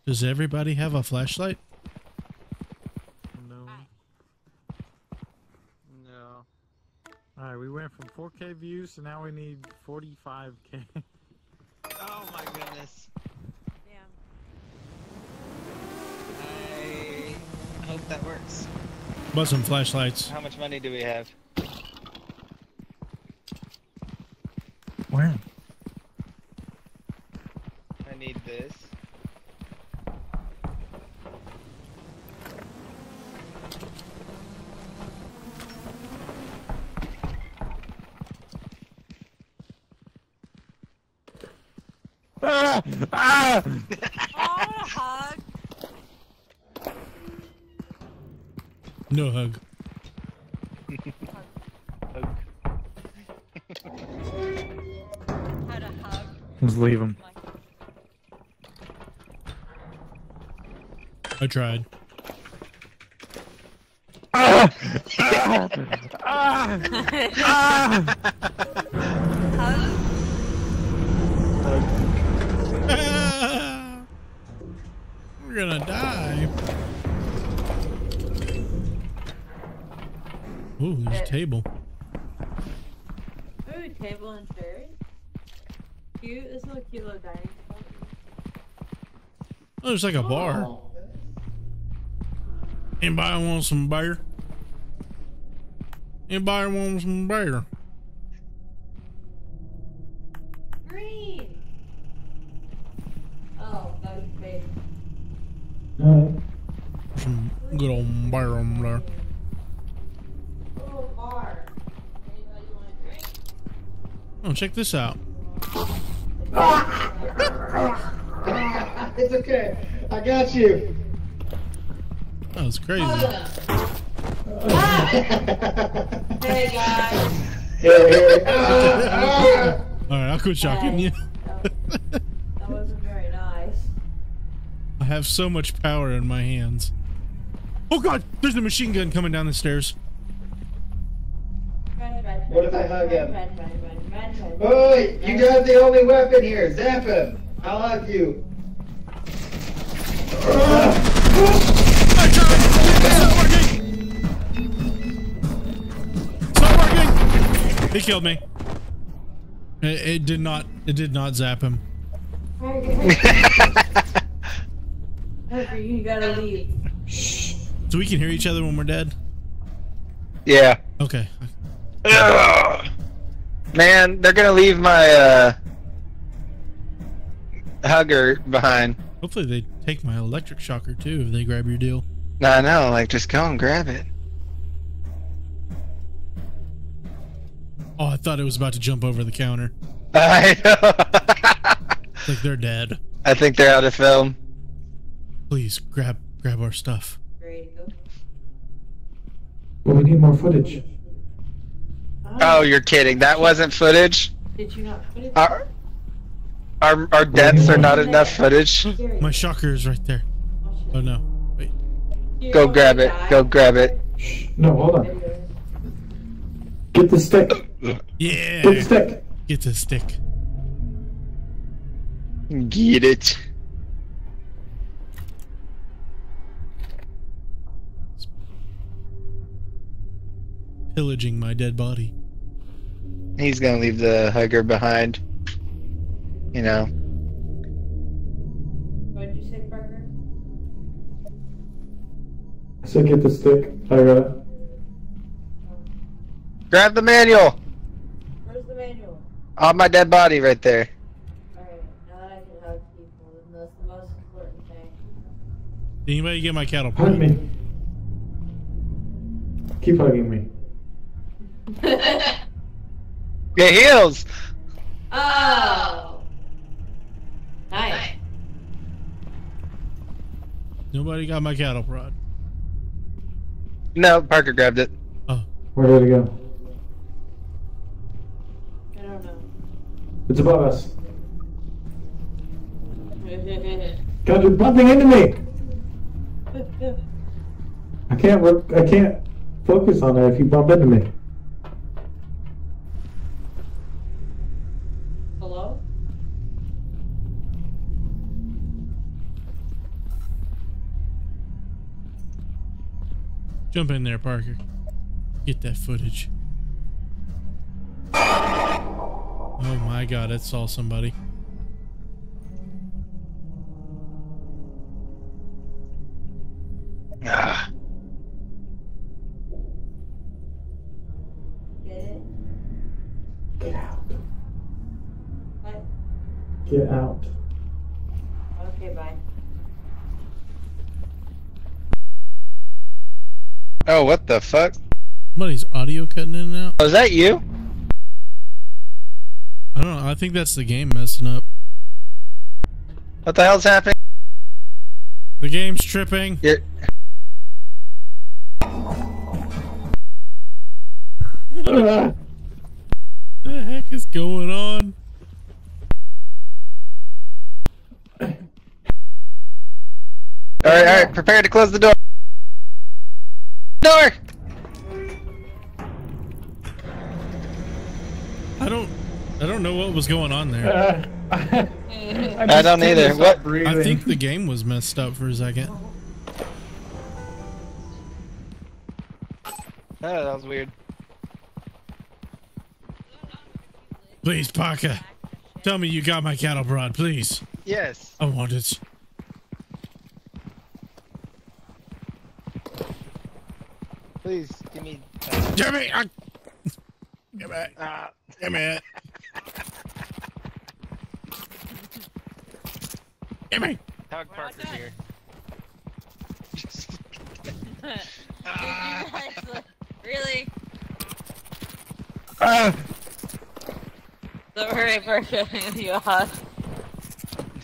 Does everybody have a flashlight? No. No. Alright, we went from 4K views so now we need 45K. Oh my goodness. Damn. I hope that works. Bought some flashlights. How much money do we have? Where? I need this. Ah! Ah! Oh, I want a hug. No hug. Had a hug. Let's leave him. I tried. Ah! Ah! Ah! Ah! Hug. We're gonna die. Ooh, there's a table. Ooh, table and chairs. Cute. This is a cute little dining spot. Oh, there's like a bar. Oh. Anybody want some beer? Anybody want some beer? Check this out. it's okay. I got you. That was crazy. Hey guys. Here, here. Ah, All right, I'll quit shocking you. That wasn't very nice. have so much power in my hands. Oh god, there's a machine gun coming down the stairs. The only weapon here. Zap him. I'll hug you. I tried! It's not working! It's not working! He killed me. It, it did not. It did not zap him. Parker, you gotta leave. So we can hear each other when we're dead. Yeah. Okay. Ugh. Man, they're gonna leave my uh hugger behind. Hopefully they take my electric shocker too if they grab your deal. No, I know. Like, just go and grab it. Oh, I thought it was about to jump over the counter. I know. Like they're dead. I think they're out of film. Please grab grab our stuff. Ready? Well, we need more footage. Oh, you're kidding. That wasn't footage. Did you not put it uh, Our our, our deaths are not enough footage. My shocker is right there. Oh no. Wait. Go grab it. Go grab it. Shh. No, hold on. Get the stick. Yeah. Get the stick. Get the stick. Get it. Pillaging my dead body. He's gonna leave the hugger behind. You know. What did you say, Parker? So get the stick. I got it. Grab the manual. Where's the manual? On my dead body right there. Alright, now that I can hug people, then that's the most important thing. Did anybody get my cattle Hug me. Keep hugging me. Get heals. oh! Nice. Nobody got my cattle prod. No, Parker grabbed it. Oh, Where did it go? I don't know. It's above us. God, you're bumping into me. I can't work. I can't focus on that if you bump into me. Jump in there, Parker. Get that footage. Oh my god, it saw somebody. Ah, Get it? Get out. What? Get out. Okay, bye. Oh, what the fuck? Somebody's audio cutting in and out. Was that you? I don't know. I think that's the game messing up. What the hell's happening? The game's tripping. You're... Ah, What the heck is going on? Alright, alright, prepare to close the door. Door! I don't. I don't know what was going on there. uh, I, I don't either. What? I think the game was messed up for a second. Oh, that was weird. Please, Parker. Tell me you got my cattle prod, please. Yes. I want it. Please, give me... Uh, Give me. I... Give me. ah. Give me it. Give me. Hug Parker's here. really? Ah. Don't worry, Parker. you hug.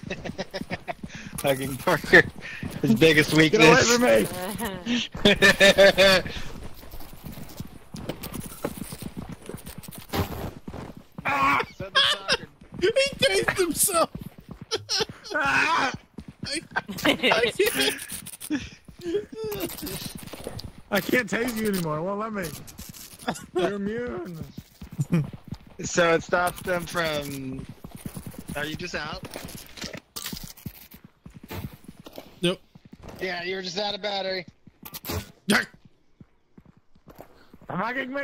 Hugging Parker. His biggest Get away weakness. from me. Ah! Said the talking. He tased himself. I can't. I can't tase you anymore. It won't let me. You're immune. So it stops them from. Are you just out? Nope. Yeah, you're just out of battery. I'm not getting me.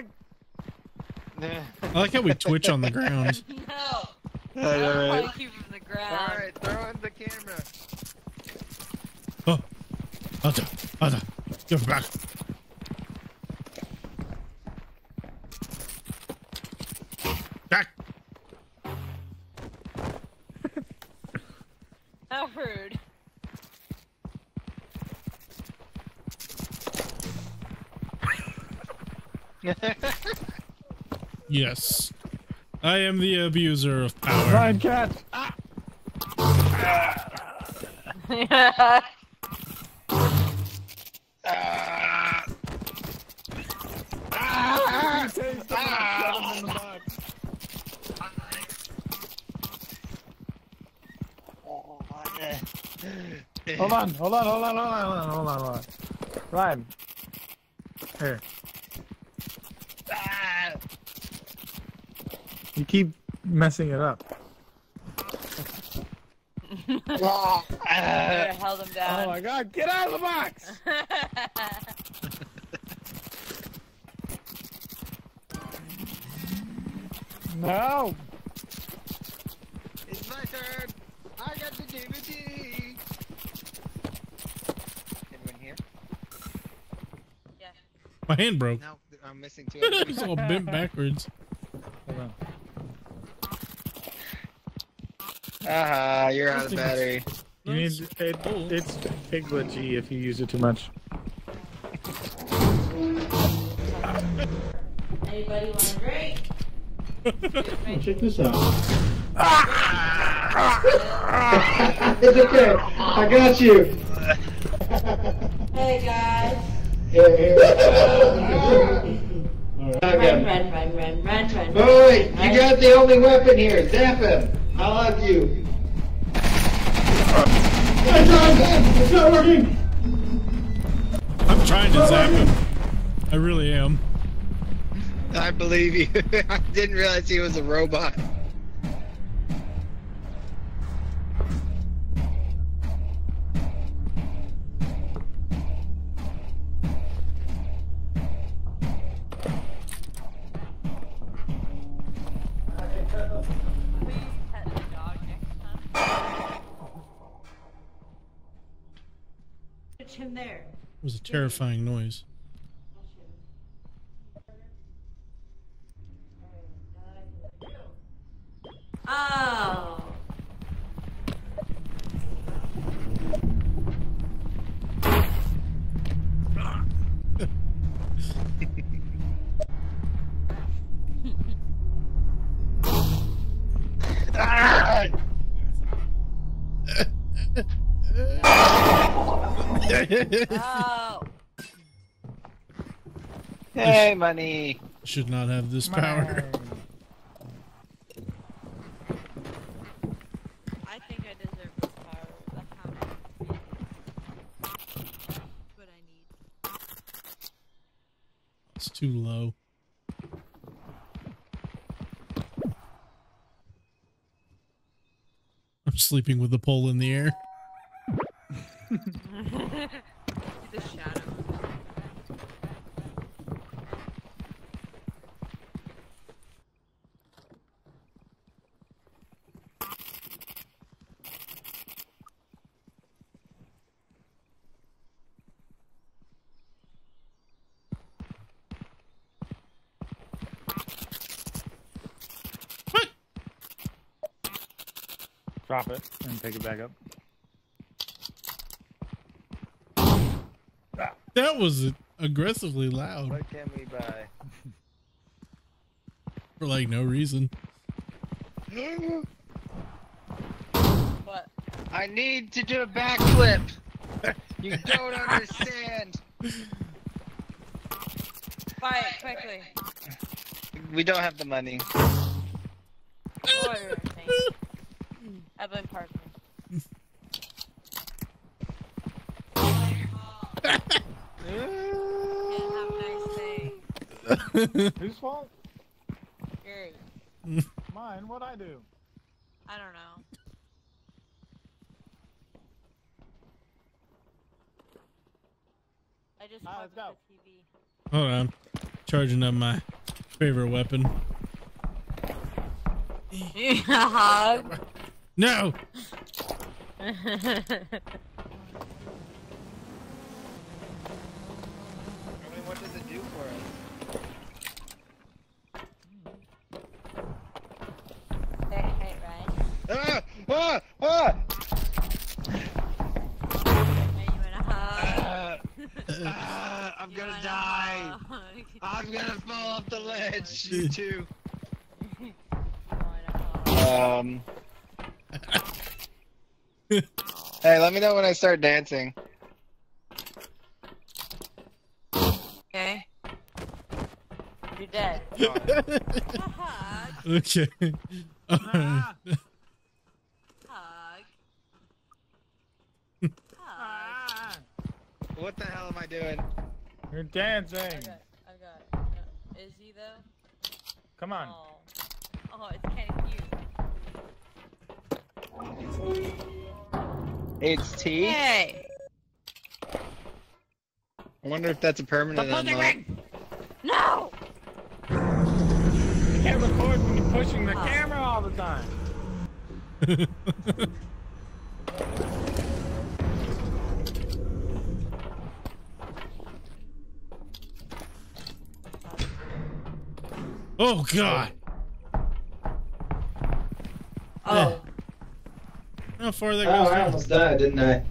I like how we twitch on the ground. No. All I don't right. want you from the ground. All right, throw in the camera. Oh, Ada, Ada, give back. Back. How rude. Yes, I am the abuser of power. Ryan catch. Ah, You tased him and shot him in the butt. Hold on, hold on, hold on, hold on, hold on, hold on, hold on. Ryan. Here. Ah. You keep messing it up. Should have held him Oh my god, get out of the box! No! It's my turn. I got the DVD. Anyone here? yeah. My hand broke. No, I'm missing two. it's all bent backwards. Hold on. Aha, you're out of battery. You need it, it's pig glitchy if you use it too much. Anybody want a drink? Check this out. it's okay. I got you. Hey guys. Here, here. Run, run, run, run, run, run. Wait, wait, wait. You got the only weapon here. Zap him. I love you. It's not, working. I'm trying to zap him. I really am. I believe you. I didn't realize he was a robot. Terrifying noise. Hey, money. Should not have this power. I think I deserve this power. That's how what I need. It's too low. I'm sleeping with the pole in the air. the shadow. What? Drop it and pick it back up. That was aggressively loud What can we buy? for like no reason. What? I need to do a backflip. You don't understand. Buy it quickly. We don't have the money. Order, goblin partner. Whose fault? Yours. Mine? What'd I do? I don't know. I just right, let's go. the TV. Hold on. Charging up my favorite weapon. hog. No! What does it do for us? hey, hey, Ryan. Ah! Ah! Ah! Hey, you want a hug? Ah, ah, I'm You gonna die. I'm gonna fall off the ledge. You too. You want a hug? Um. Hey, let me know when I start dancing. Okay. You're dead. A hug. okay. Hug. Hug. ah. What the hell am I doing? You're dancing. I got. I got it. No. Is he though? Come on. Oh. Oh, it's kind of cute. It's T. Hey! I wonder if that's a permanent unlock. No! You can't record when you're pushing the camera all the time. oh god. Oh. How far that Oh, goes I down? almost died, didn't I?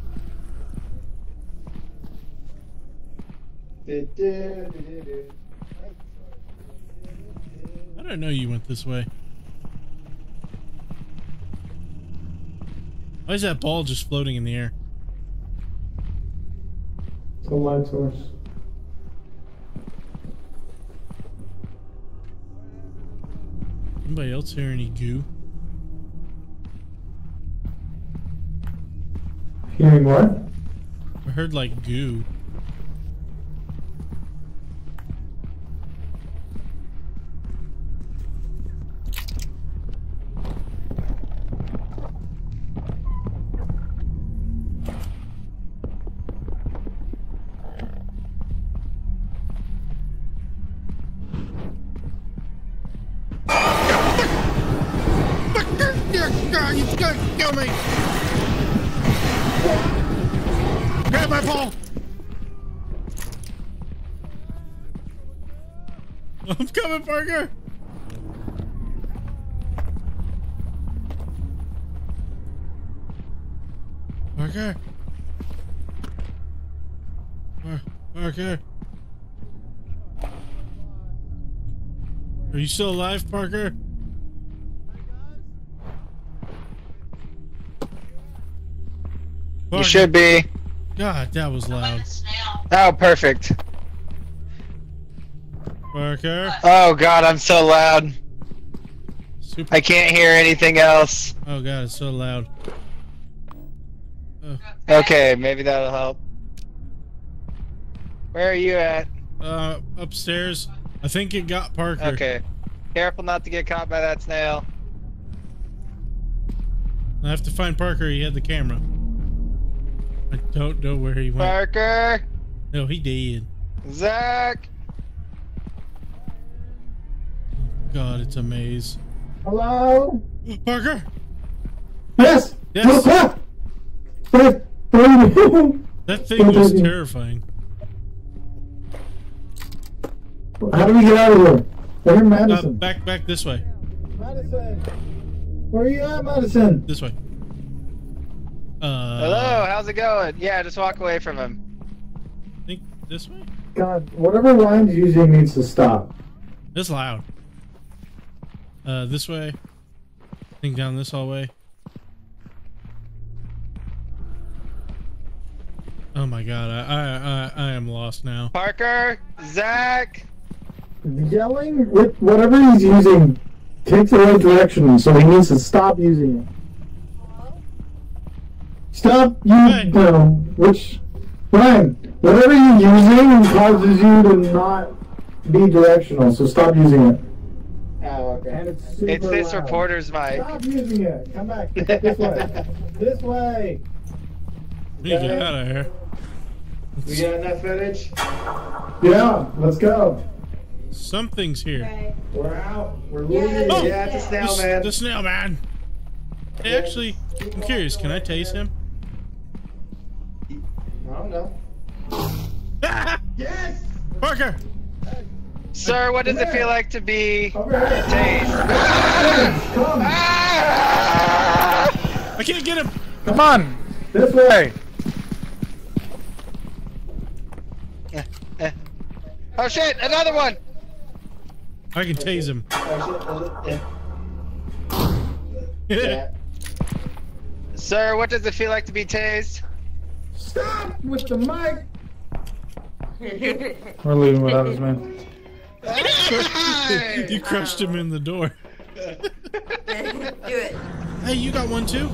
I don't know you went this way. Why is that ball just floating in the air? It's a light source. Anybody else hear any goo? Hearing what? I heard like goo. I'm coming, Parker! Parker! Par- Parker! Are you still alive, Parker? You Parker. should be. God, that was loud. Oh, perfect. Parker. Oh god, I'm so loud. Super. I can't hear anything else. Oh god, it's so loud. Okay, maybe that'll help. Where are you at? uh, upstairs. I think it got Parker. Okay. Careful not to get caught by that snail. I have to find Parker. He had the camera. I don't know where he went. Parker! No, he did. Zach! God, it's a maze. Hello? Parker. Yes! Yes. Ah! That thing was terrifying. How do we get out of here? We're in Uh, Madison. back, back this way. Madison! Where are you at, Madison? This way. Uh, Hello, how's it going? Yeah, just walk away from him. I think this way. God, whatever Ryan's using needs to stop. It's loud. Uh, this way. I think down this hallway. Oh my god, I I I, I am lost now. Parker! Zach! Yelling with whatever he's using takes the right direction, so he needs to stop using it. Stop you Hey. no, which Ryan, whatever you're using causes you to not be directional, so stop using it. Oh, okay. And it's super It's this loud. reporter's mic. Stop using it. Come back this way. This way. You get out of here. We got enough footage? Yeah, let's go. Something's here. Okay. We're out. We're Yeah, leaving. Oh, Yeah, it's a the, snail man. the snail man. Hey, actually, I'm curious. Can I tase him? I don't know. Yes! Parker. Sir, what does it feel like to be Over tased? Come. I can't get him. Come on! This way. Oh shit, another one! I can tase him. Shit. Yeah. Yeah. Sir, what does it feel like to be tased? Stop with the mic. We're leaving without his man. you crushed him in the door. Do it. Hey, you got one too?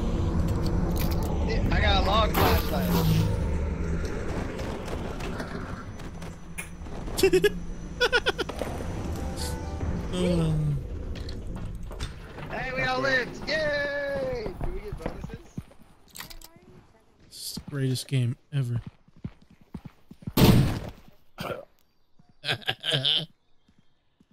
I got a long flashlight. Uh, Hey, we all lived! Yay! Do we get bonuses? it's the greatest game ever.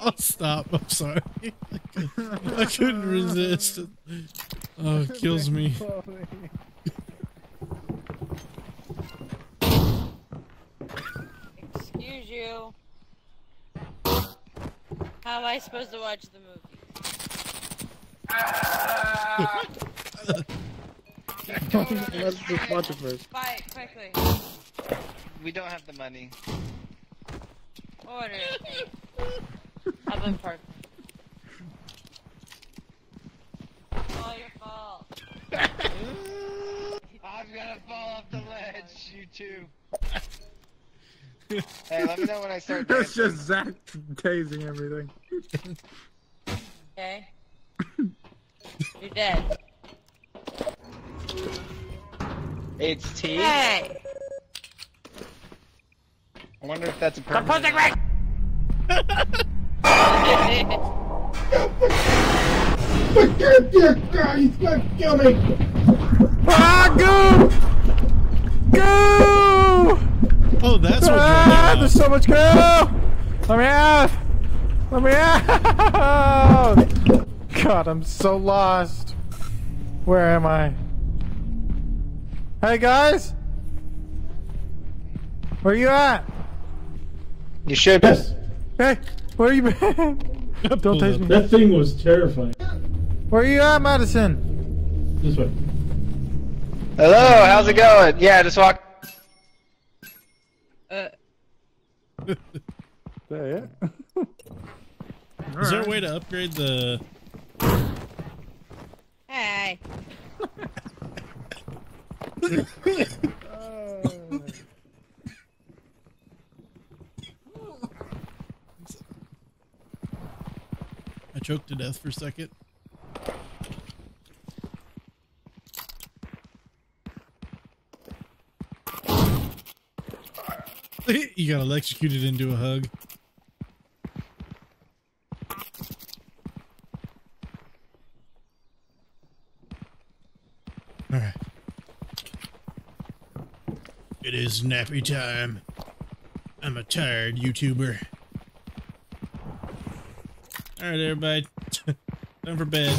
I'll stop. I'm sorry. I couldn't, I couldn't resist. Oh, it kills me. Excuse you. How am I supposed to watch the movie? Let's just watch it first. Buy it quickly. We don't have the money. Order it. I've been. All your fault. I'm gonna fall off the ledge, you two. hey, let me know when I start It's dancing. just Zach tasing everything. Okay? You're dead. It's T. Hey! I wonder if that's a permanent. He's gonna kill me. Ah, go! Go! Oh, that's what Ah, drove there's so much go! Let me out! Let me out! God, I'm so lost. Where am I? Hey guys! Where you at? You should. Yes. Hey, where you been? Off. Don't tase me. That thing was terrifying. Where are you at, Madison? This way. Hello, how's it going? Yeah, just walk. uh, Is that it? Is there a way to upgrade the? hey. Choked to death for a second. you got electrocuted into a hug. All right. It is nappy time. I'm a tired YouTuber. All right, everybody. Time for bed.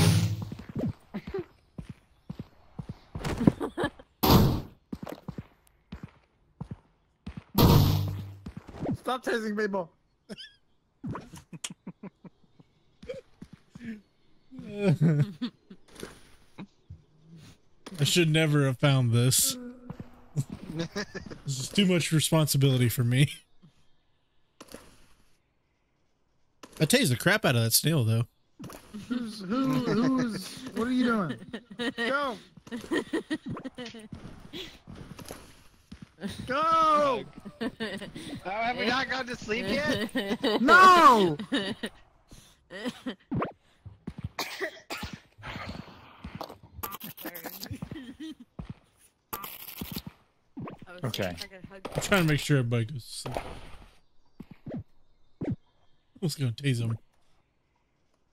Stop tasing people. I should never have found this. this is too much responsibility for me. I tased the crap out of that snail, though. Who's who? Who's? What are you doing? Go! Go! Oh, have we not gone to sleep yet? No! Okay. I'm trying to make sure everybody goes to sleep. I was gonna tase him.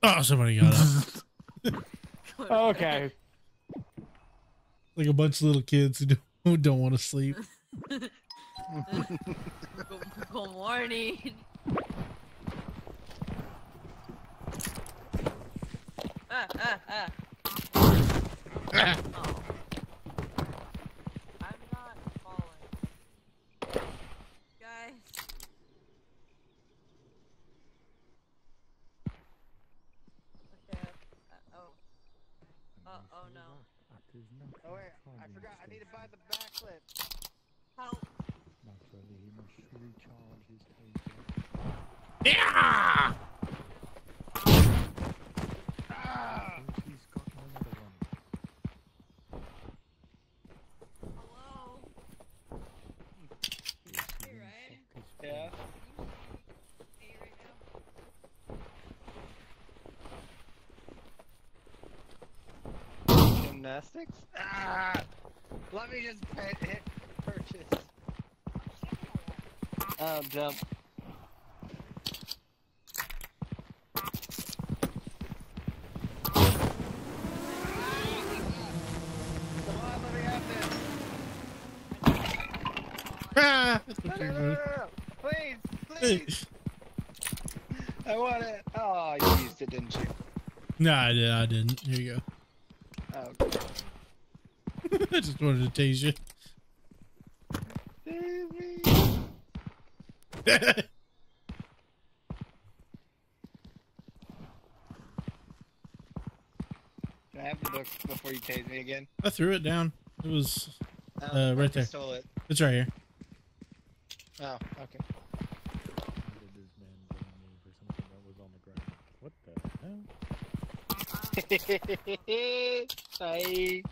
Oh, somebody got up. Okay. like a bunch of little kids who don't, who don't want to sleep. Good, good morning. ah, ah, ah. Oh. I'm not falling. Guys. Okay. Uh, oh. Uh, oh no. Oh wait, I forgot. I need to buy the backflip. Help. Yeah! Ah! Hello. Hey, Ryan. Yeah. Hey, right now. Gymnastics? Ah! Let me just hit, hit purchase. Oh, jump. Come on, let me have this. Ah, that's what you're. Please, please. I want it. Oh, you used it, didn't you? No, I, did, I didn't. Here you go. I just wanted to tease you. baby. Can I have the book before you tase me again? I threw it down. It was. Oh, Uh, right there. Stole it. It's right here. Oh, okay. What the hell? Bye.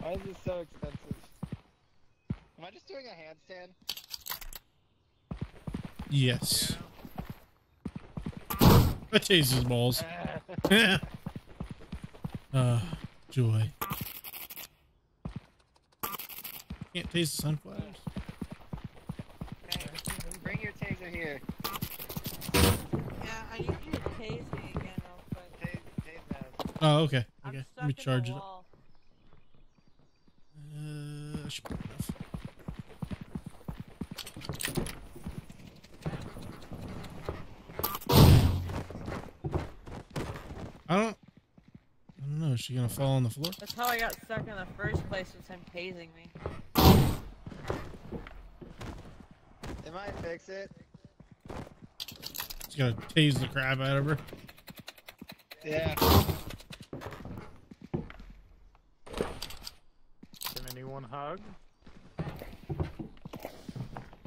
Why is this so expensive? Am I just doing a handstand? Yes. I tased his balls. uh, joy. Can't taste the sunflowers. Hey, bring your taser here. Yeah, I need you to tase me again real quick. Tase, tase. Oh, okay. I'm Okay. stuck Let me in the charge it up. wall. Uh, should be enough. I don't. I don't know. Is she gonna fall on the floor? That's how I got stuck in the first place was him tasing me. It might fix it. She's gonna tase the crap out of her. Yeah. Can anyone hug?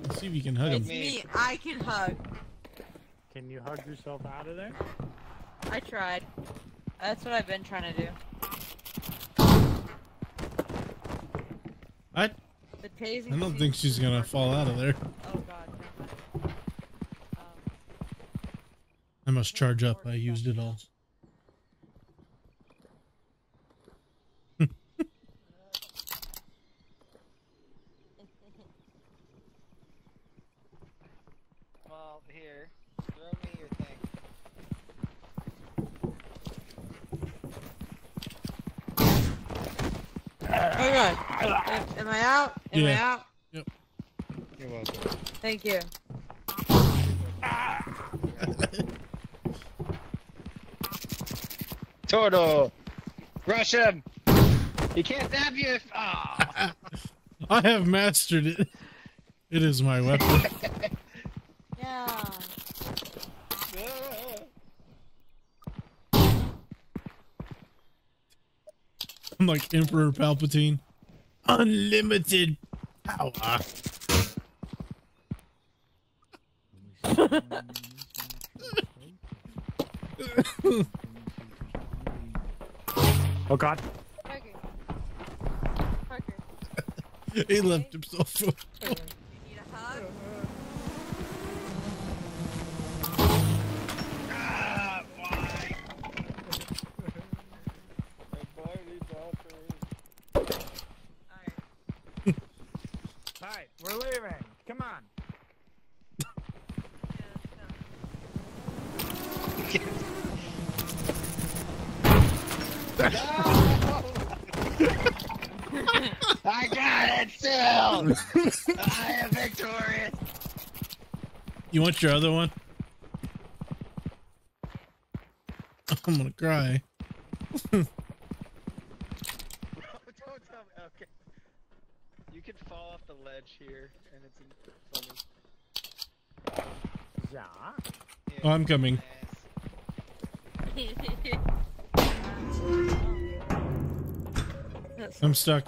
Let's see if you can hug It's him. me. I can hug. Can you hug yourself out of there? I tried. That's what I've been trying to do. I The tasing. I don't think she's gonna fall out of there. Oh god, never mind. Um, I must charge up. I used it all. Well, here. Throw me your thing. Am, am I out? Am I Yeah. out? You're welcome. Thank you. Turtle! Rush him! He can't stab you if. Oh. I have mastered it. It is my weapon. Yeah. I'm like Emperor Palpatine. Unlimited power. Oh god. Parker. Parker. he left himself. You need a hug? Ah, why? Alright. Alright, we're leaving. Come on. Yeah, let's go. I got it still! I am victorious! You want your other one? I'm gonna cry. Don't tell me. Okay. You can fall off the ledge here, and it's funny. Yeah. Yeah, Oh, I'm coming. I'm stuck.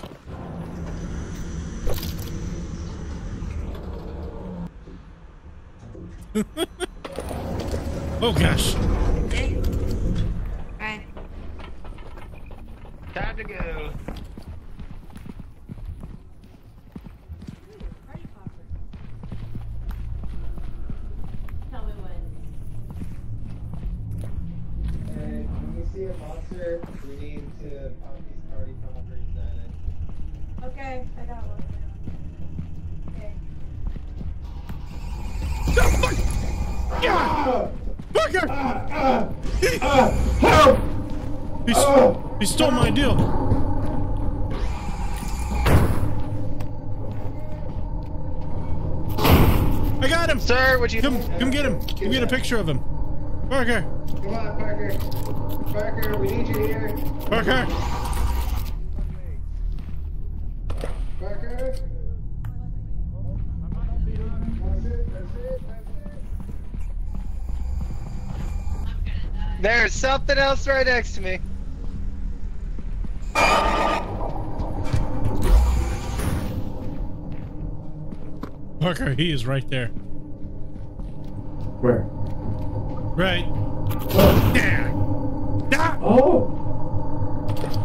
Picture of him. Parker, Come on, Parker. Parker, we need you here. Parker. Parker. That's it, that's it, that's it. There's something else right next to me. Parker, he is right there. Where? Right. There. Ah! Oh!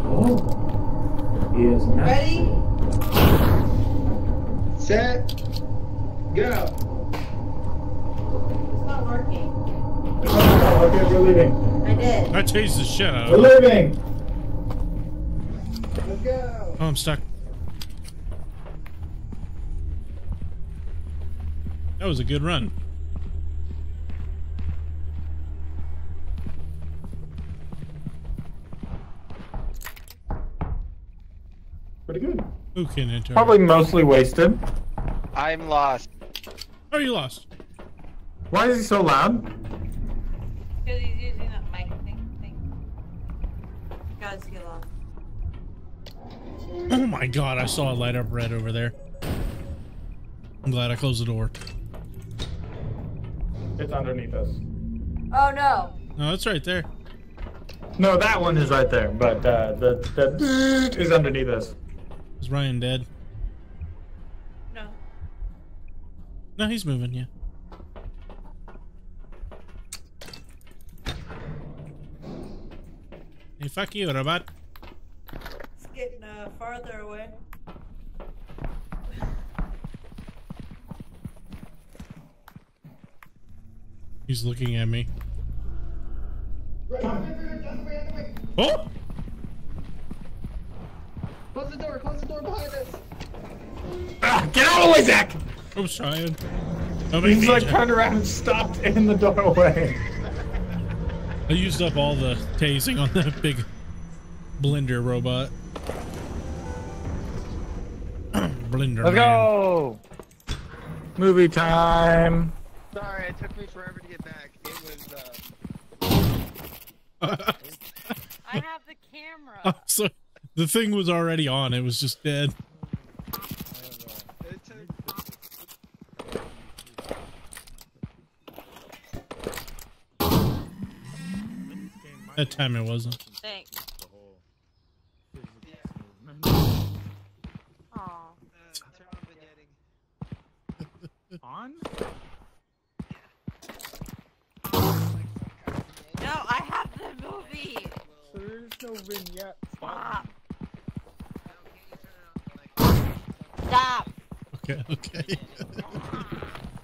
Oh! He is not. Ready? Set. Go. It's not working. Okay, we're leaving. I did. I chased the shit out We're of leaving! Let's go. Oh, I'm stuck. That was a good run. Who can enter? Probably mostly wasted. I'm lost. Oh, you lost. Why is he so loud? Because he's using that mic thing. thing. Guys, get off. Oh my god, I saw a light up red over there. I'm glad I closed the door. It's underneath us. Oh no. No, it's right there. No, that one is right there, but uh, the the is underneath us. Is Ryan dead? No. No, he's moving, yeah. Hey, fuck you, robot. It's getting uh, farther away. He's looking at me. Right, on the way, on the way, on the way. Oh! Close the door, close the door behind us. Ah, get out of the way, Zach! I was trying. Nobody He's like needs turned around and stopped in the doorway. I used up all the tasing on that big blender robot. blender Let's man. go! Movie time. Sorry, it took me forever to get back. It was, uh, I have the camera. Oh, so the thing was already on. It was just dead. That time it wasn't. Thanks. Yeah, On? No, I have the movie. There's no vignette. Stop. Stop. Okay, okay. No. What'd you say, Ryan? And we see a rat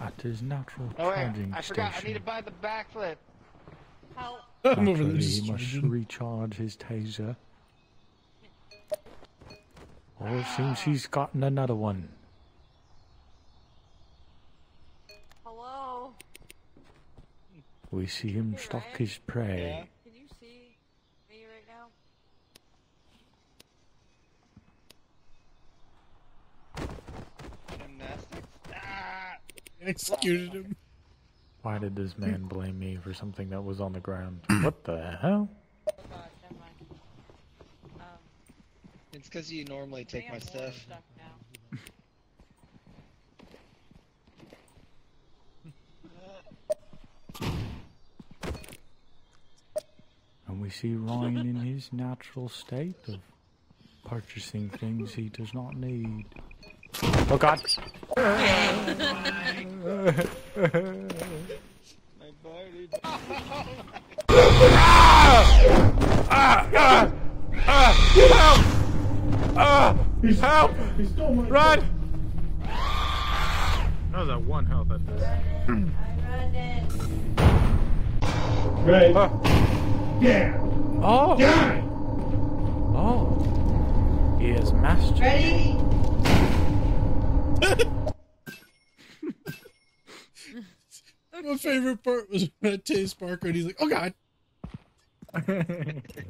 at his natural Oh wait, charging I forgot. I need to buy the backflip. Help. I'm over there Naturally, just he must recharge his taser. Oh, it seems he's gotten another one. Hello. We see him Hey, stalk Ryan? his prey. Can you see me right now? Gymnastics. Ah! Executed him. Why did this man blame me for something that was on the ground? what the hell? Oh god, never mind. Um, It's because you normally take my I'm stuff. stuck now. And we see Ryan in his natural state of purchasing things he does not need. Oh god! My body. Help! Run! That was at one health. At this. I'm running. Oh. Right. Yeah. Oh! Oh! He is master. Ready? My favorite part was when I tased Parker and he's like, oh god.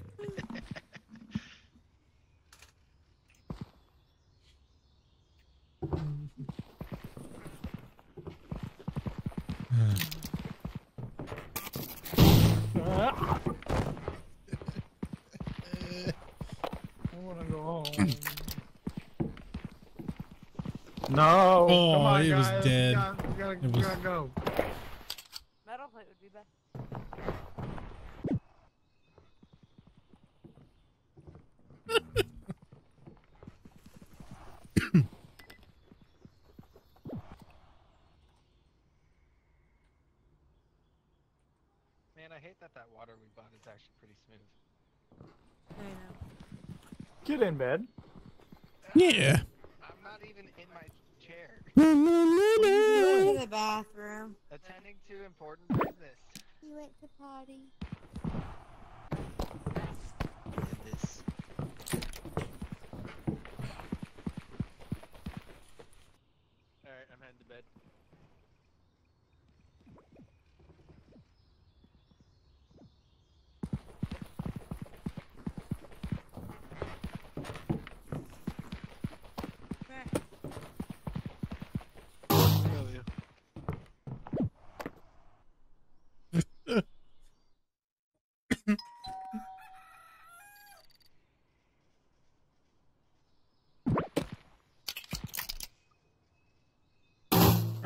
I wanna go home. no! Oh, Come on, he was dead. We gotta, we gotta, It we was- gotta go. Metal plate would be best. Man, I hate that that water we bought is actually pretty smooth. I know. Get in bed. Yeah. I'm not even in my chair. Go to the bathroom. Attending to important business. He went to potty. This.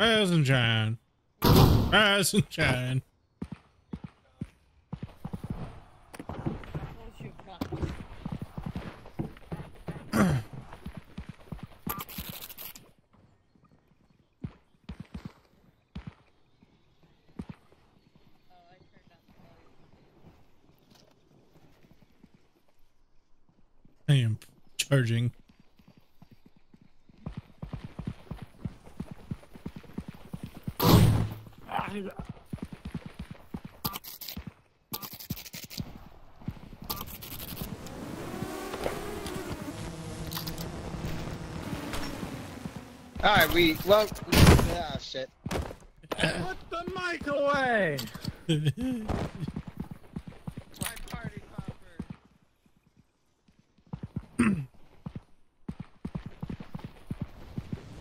Rise and shine. Rise and shine. I am charging. Alright, we. Well. Ah, shit. Put the mic away! My party popper.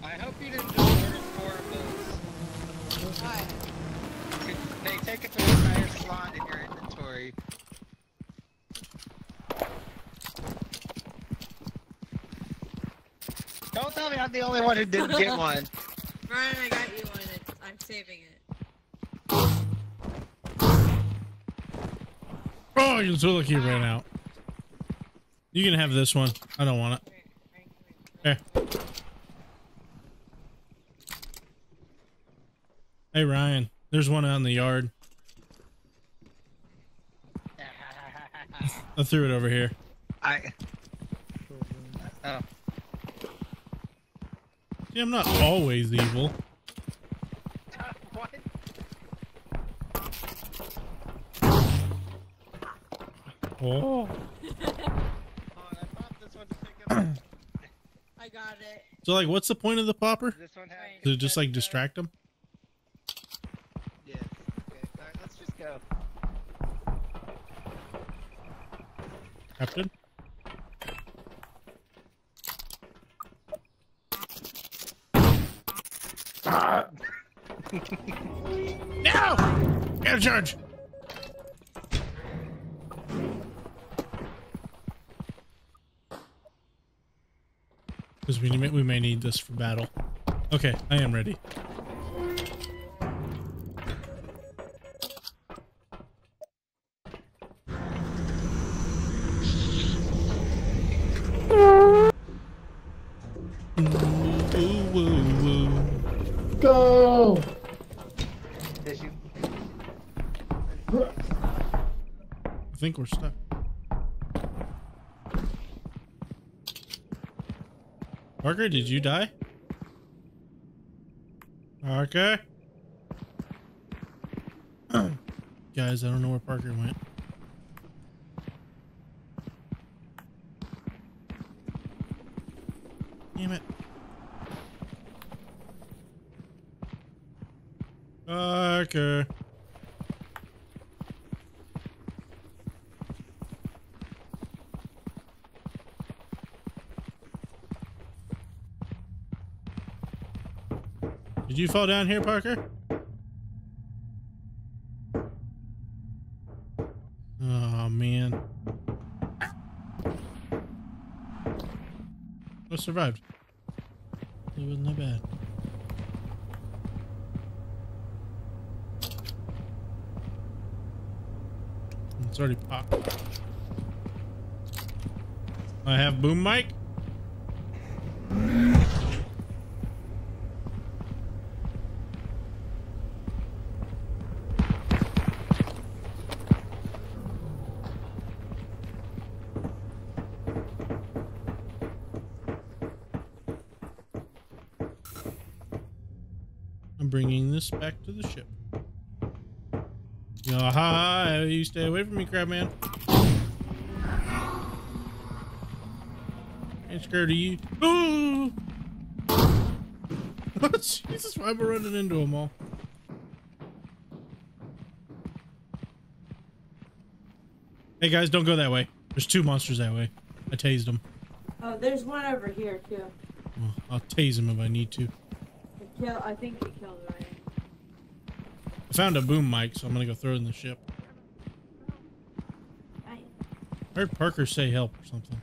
I hope you didn't just order four of those. What? They take up an entire slot in your inventory. Don't tell me I'm the only one who didn't get one. Ryan, I got you one. It's, I'm saving it. Oh, you so lucky you ran out. You can have this one. I don't want it. Here. Hey Ryan, there's one out in the yard. I threw it over here. I. See, I'm not always evil. Oh. Oh, I this one to pick up. I got it. So like, what's the point of the popper? this one has. To just like distract them? Yes. Okay. Alright, let's just go. Captain? No! Get a charge! Because we, may- we may need this for battle. Okay, I am ready. Think we're stuck. Parker, did you die? Parker? Guys, I don't know where Parker went. Damn it. Parker. You fall down here, Parker? Oh, man. I survived. It wasn't that bad. It's already popped. I have boom mic. I'm bringing this back to the ship. Yaha, you stay away from me, Crabman. Ain't scared of you. Ooh! Jesus, why am I running into them all? Hey guys, don't go that way. There's two monsters that way. I tased them. Oh, there's one over here too. I'll tase them if I need to. I kill. I think we killed Ryan. I found a boom mic, so I'm gonna go throw it in the ship. I heard Parker say help or something.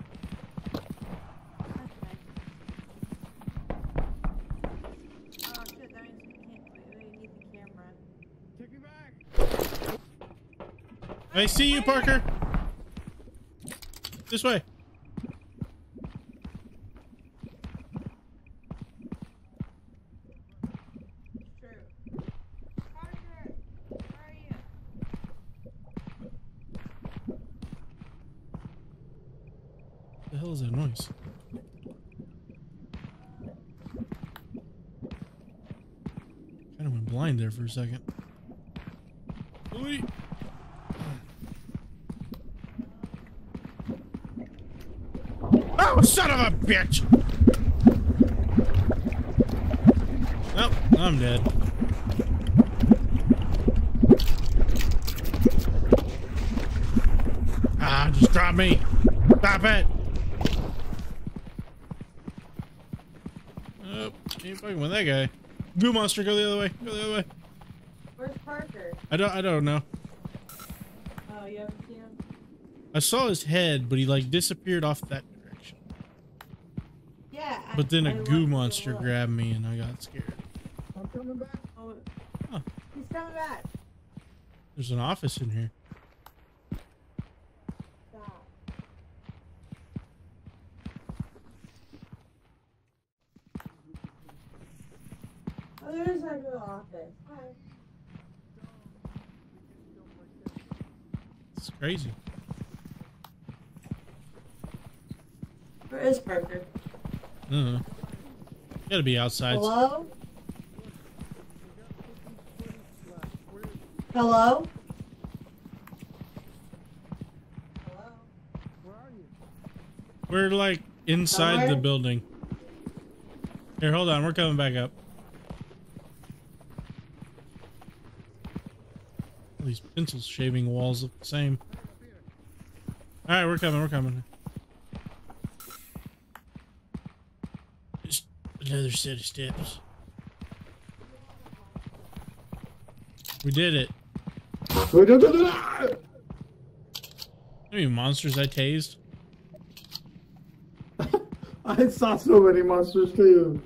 I see you, Parker. This way. True. Parker, where are you? the hell is that noise? Kind of went blind there for a second. Oh, son of a bitch! Well, I'm dead. Ah, just drop me. Stop it. Oh, can't fucking with that guy. Goo monster, go the other way. Go the other way. Where's Parker? I don't. I don't know. Oh, you haven't seen him? I saw his head, but he like disappeared off that direction. Yeah. But then I a looked goo monster grabbed me, and I got scared. I'm coming back. Oh, coming back. There's an office in here. Stop. Oh, there's like an office. Hi. It's crazy. Where is Parker? Uh, gotta be outside. Hello? Hello? We're like inside the building. Here, hold on. We're coming back up. These pencil shaving walls look the same. All right, we're coming. We're coming. Another set of steps. We did it. How many monsters I tased? I saw so many monsters too.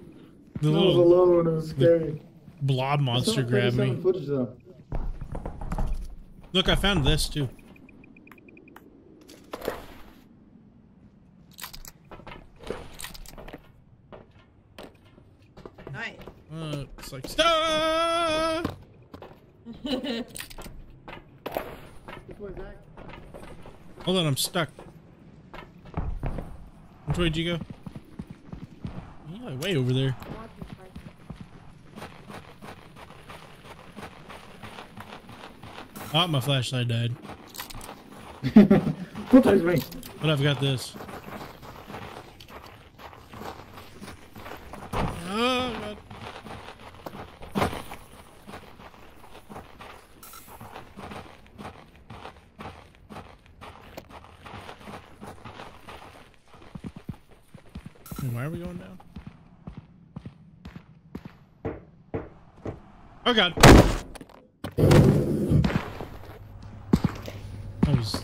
The I was little alone. It was scary. blob monster grabbed me. Footage. Look, I found this too. Nice. It's like stop. Hold on, I'm stuck. Which way did you go? Like way over there. Oh, my flashlight died. Touch me. But I've got this. Oh, God. Wait, Why are we going down? Oh god. That was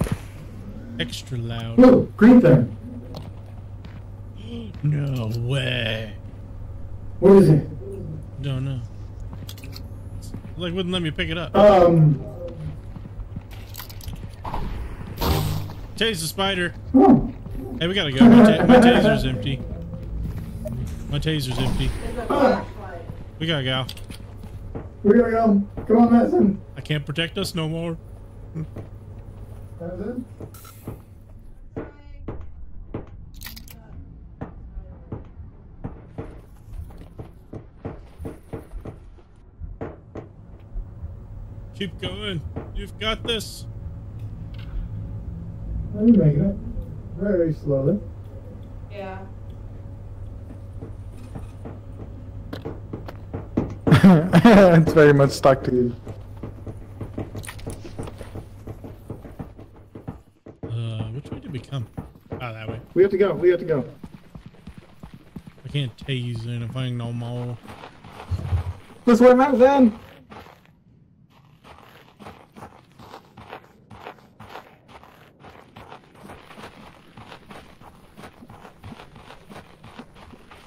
extra loud. Look, green thing. No way. What is it? Don't know. Like wouldn't let me pick it up. Um. Tase the spider. Oh. Hey, we gotta go. My, ta- my taser's empty. My taser's empty. We gotta go. We gotta go. Come on, Madison. I can't protect us no more. Madison. Keep going. You've got this. I'm making it. Very slowly. Yeah. it's very much stuck to you. Uh, which way did we come? Oh, that way. We have to go. We have to go. I can't tase anything no more. This way, Madison.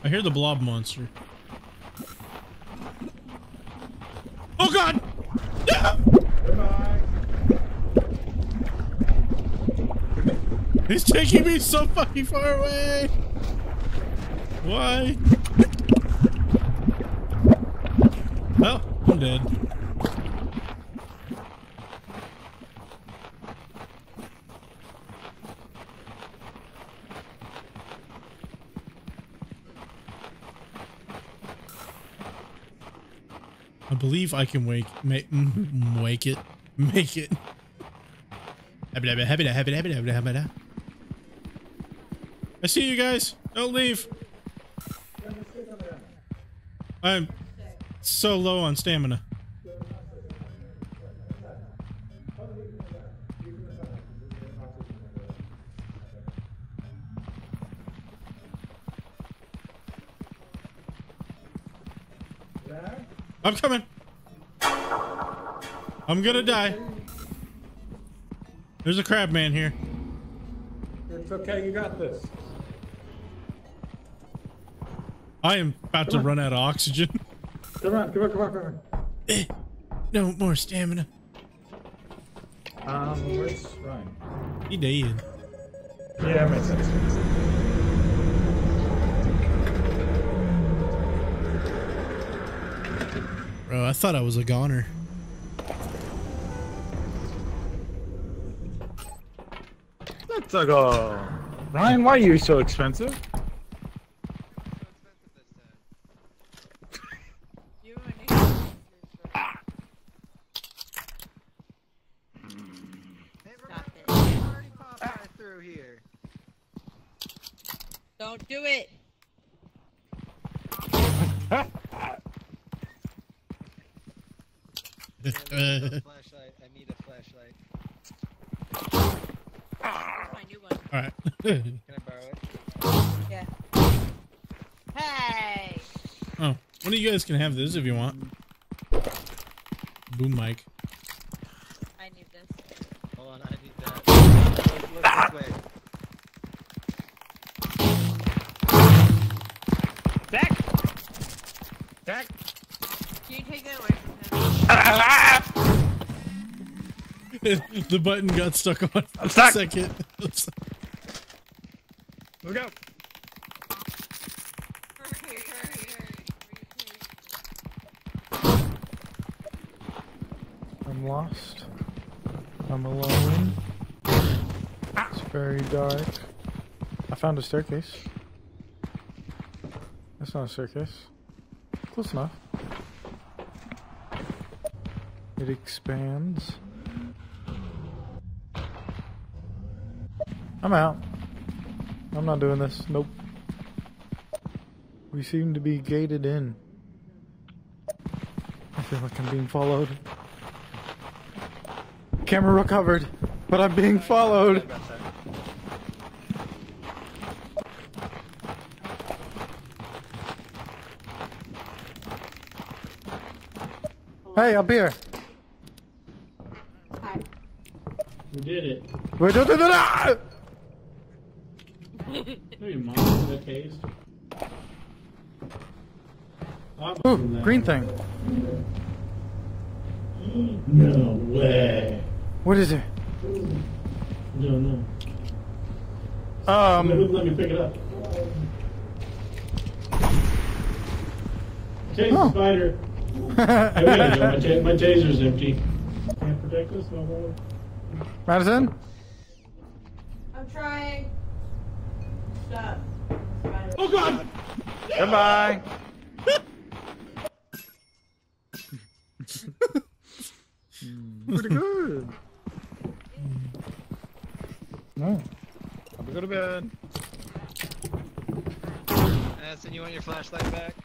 I hear the blob monster. Oh god! He's taking me so fucking far away! Why? Well, I'm dead. I believe I can wake, make, wake it, make it. I see you guys. Don't leave. I'm so low on stamina. I'm coming. I'm gonna die. There's a crab man here. It's okay, you got this. I am about to run out of oxygen. Come on, come on, come on, come on. No more stamina. Um, where's Ryan? He dead. Yeah, that makes sense. Bro, I thought I was a goner. Let's go. Ryan, why are you so expensive? You and Nick- Hey, Stop Rebecca, it. you already popped right through here. Don't do it. Yeah, there's no flashlight. I need a flashlight. Here's my new one. Alright. Can I borrow it? Yeah. Hey. oh, one of you guys can have this if you want. Boom mic. I need this. Hold on, I need that. Look, look this way. Zach! Zach! Can you take that away from him? the button got stuck on for a stuck. second. Let's go. Hurry, hurry, hurry. I'm lost. I'm alone. It's very dark. I found a staircase. That's not a staircase. Close enough. It expands. I'm out. I'm not doing this. Nope. We seem to be gated in. I feel like I'm being followed. Camera recovered, but I'm being followed. Hey, up here. Hi. We did it. Wait, da, da, da, da! Maybe mom the. Ooh, green thing. No way. What is it? No, no. Um, let me pick it up. Chase Oh. spider. Oh, hey, we. My, ta- my taser's empty. Can't protect us no more. Madison? I'm trying. Stop. Spider. Oh god! Goodbye. Pretty good. No. Time to go to bed. Madison, you want your flashlight back?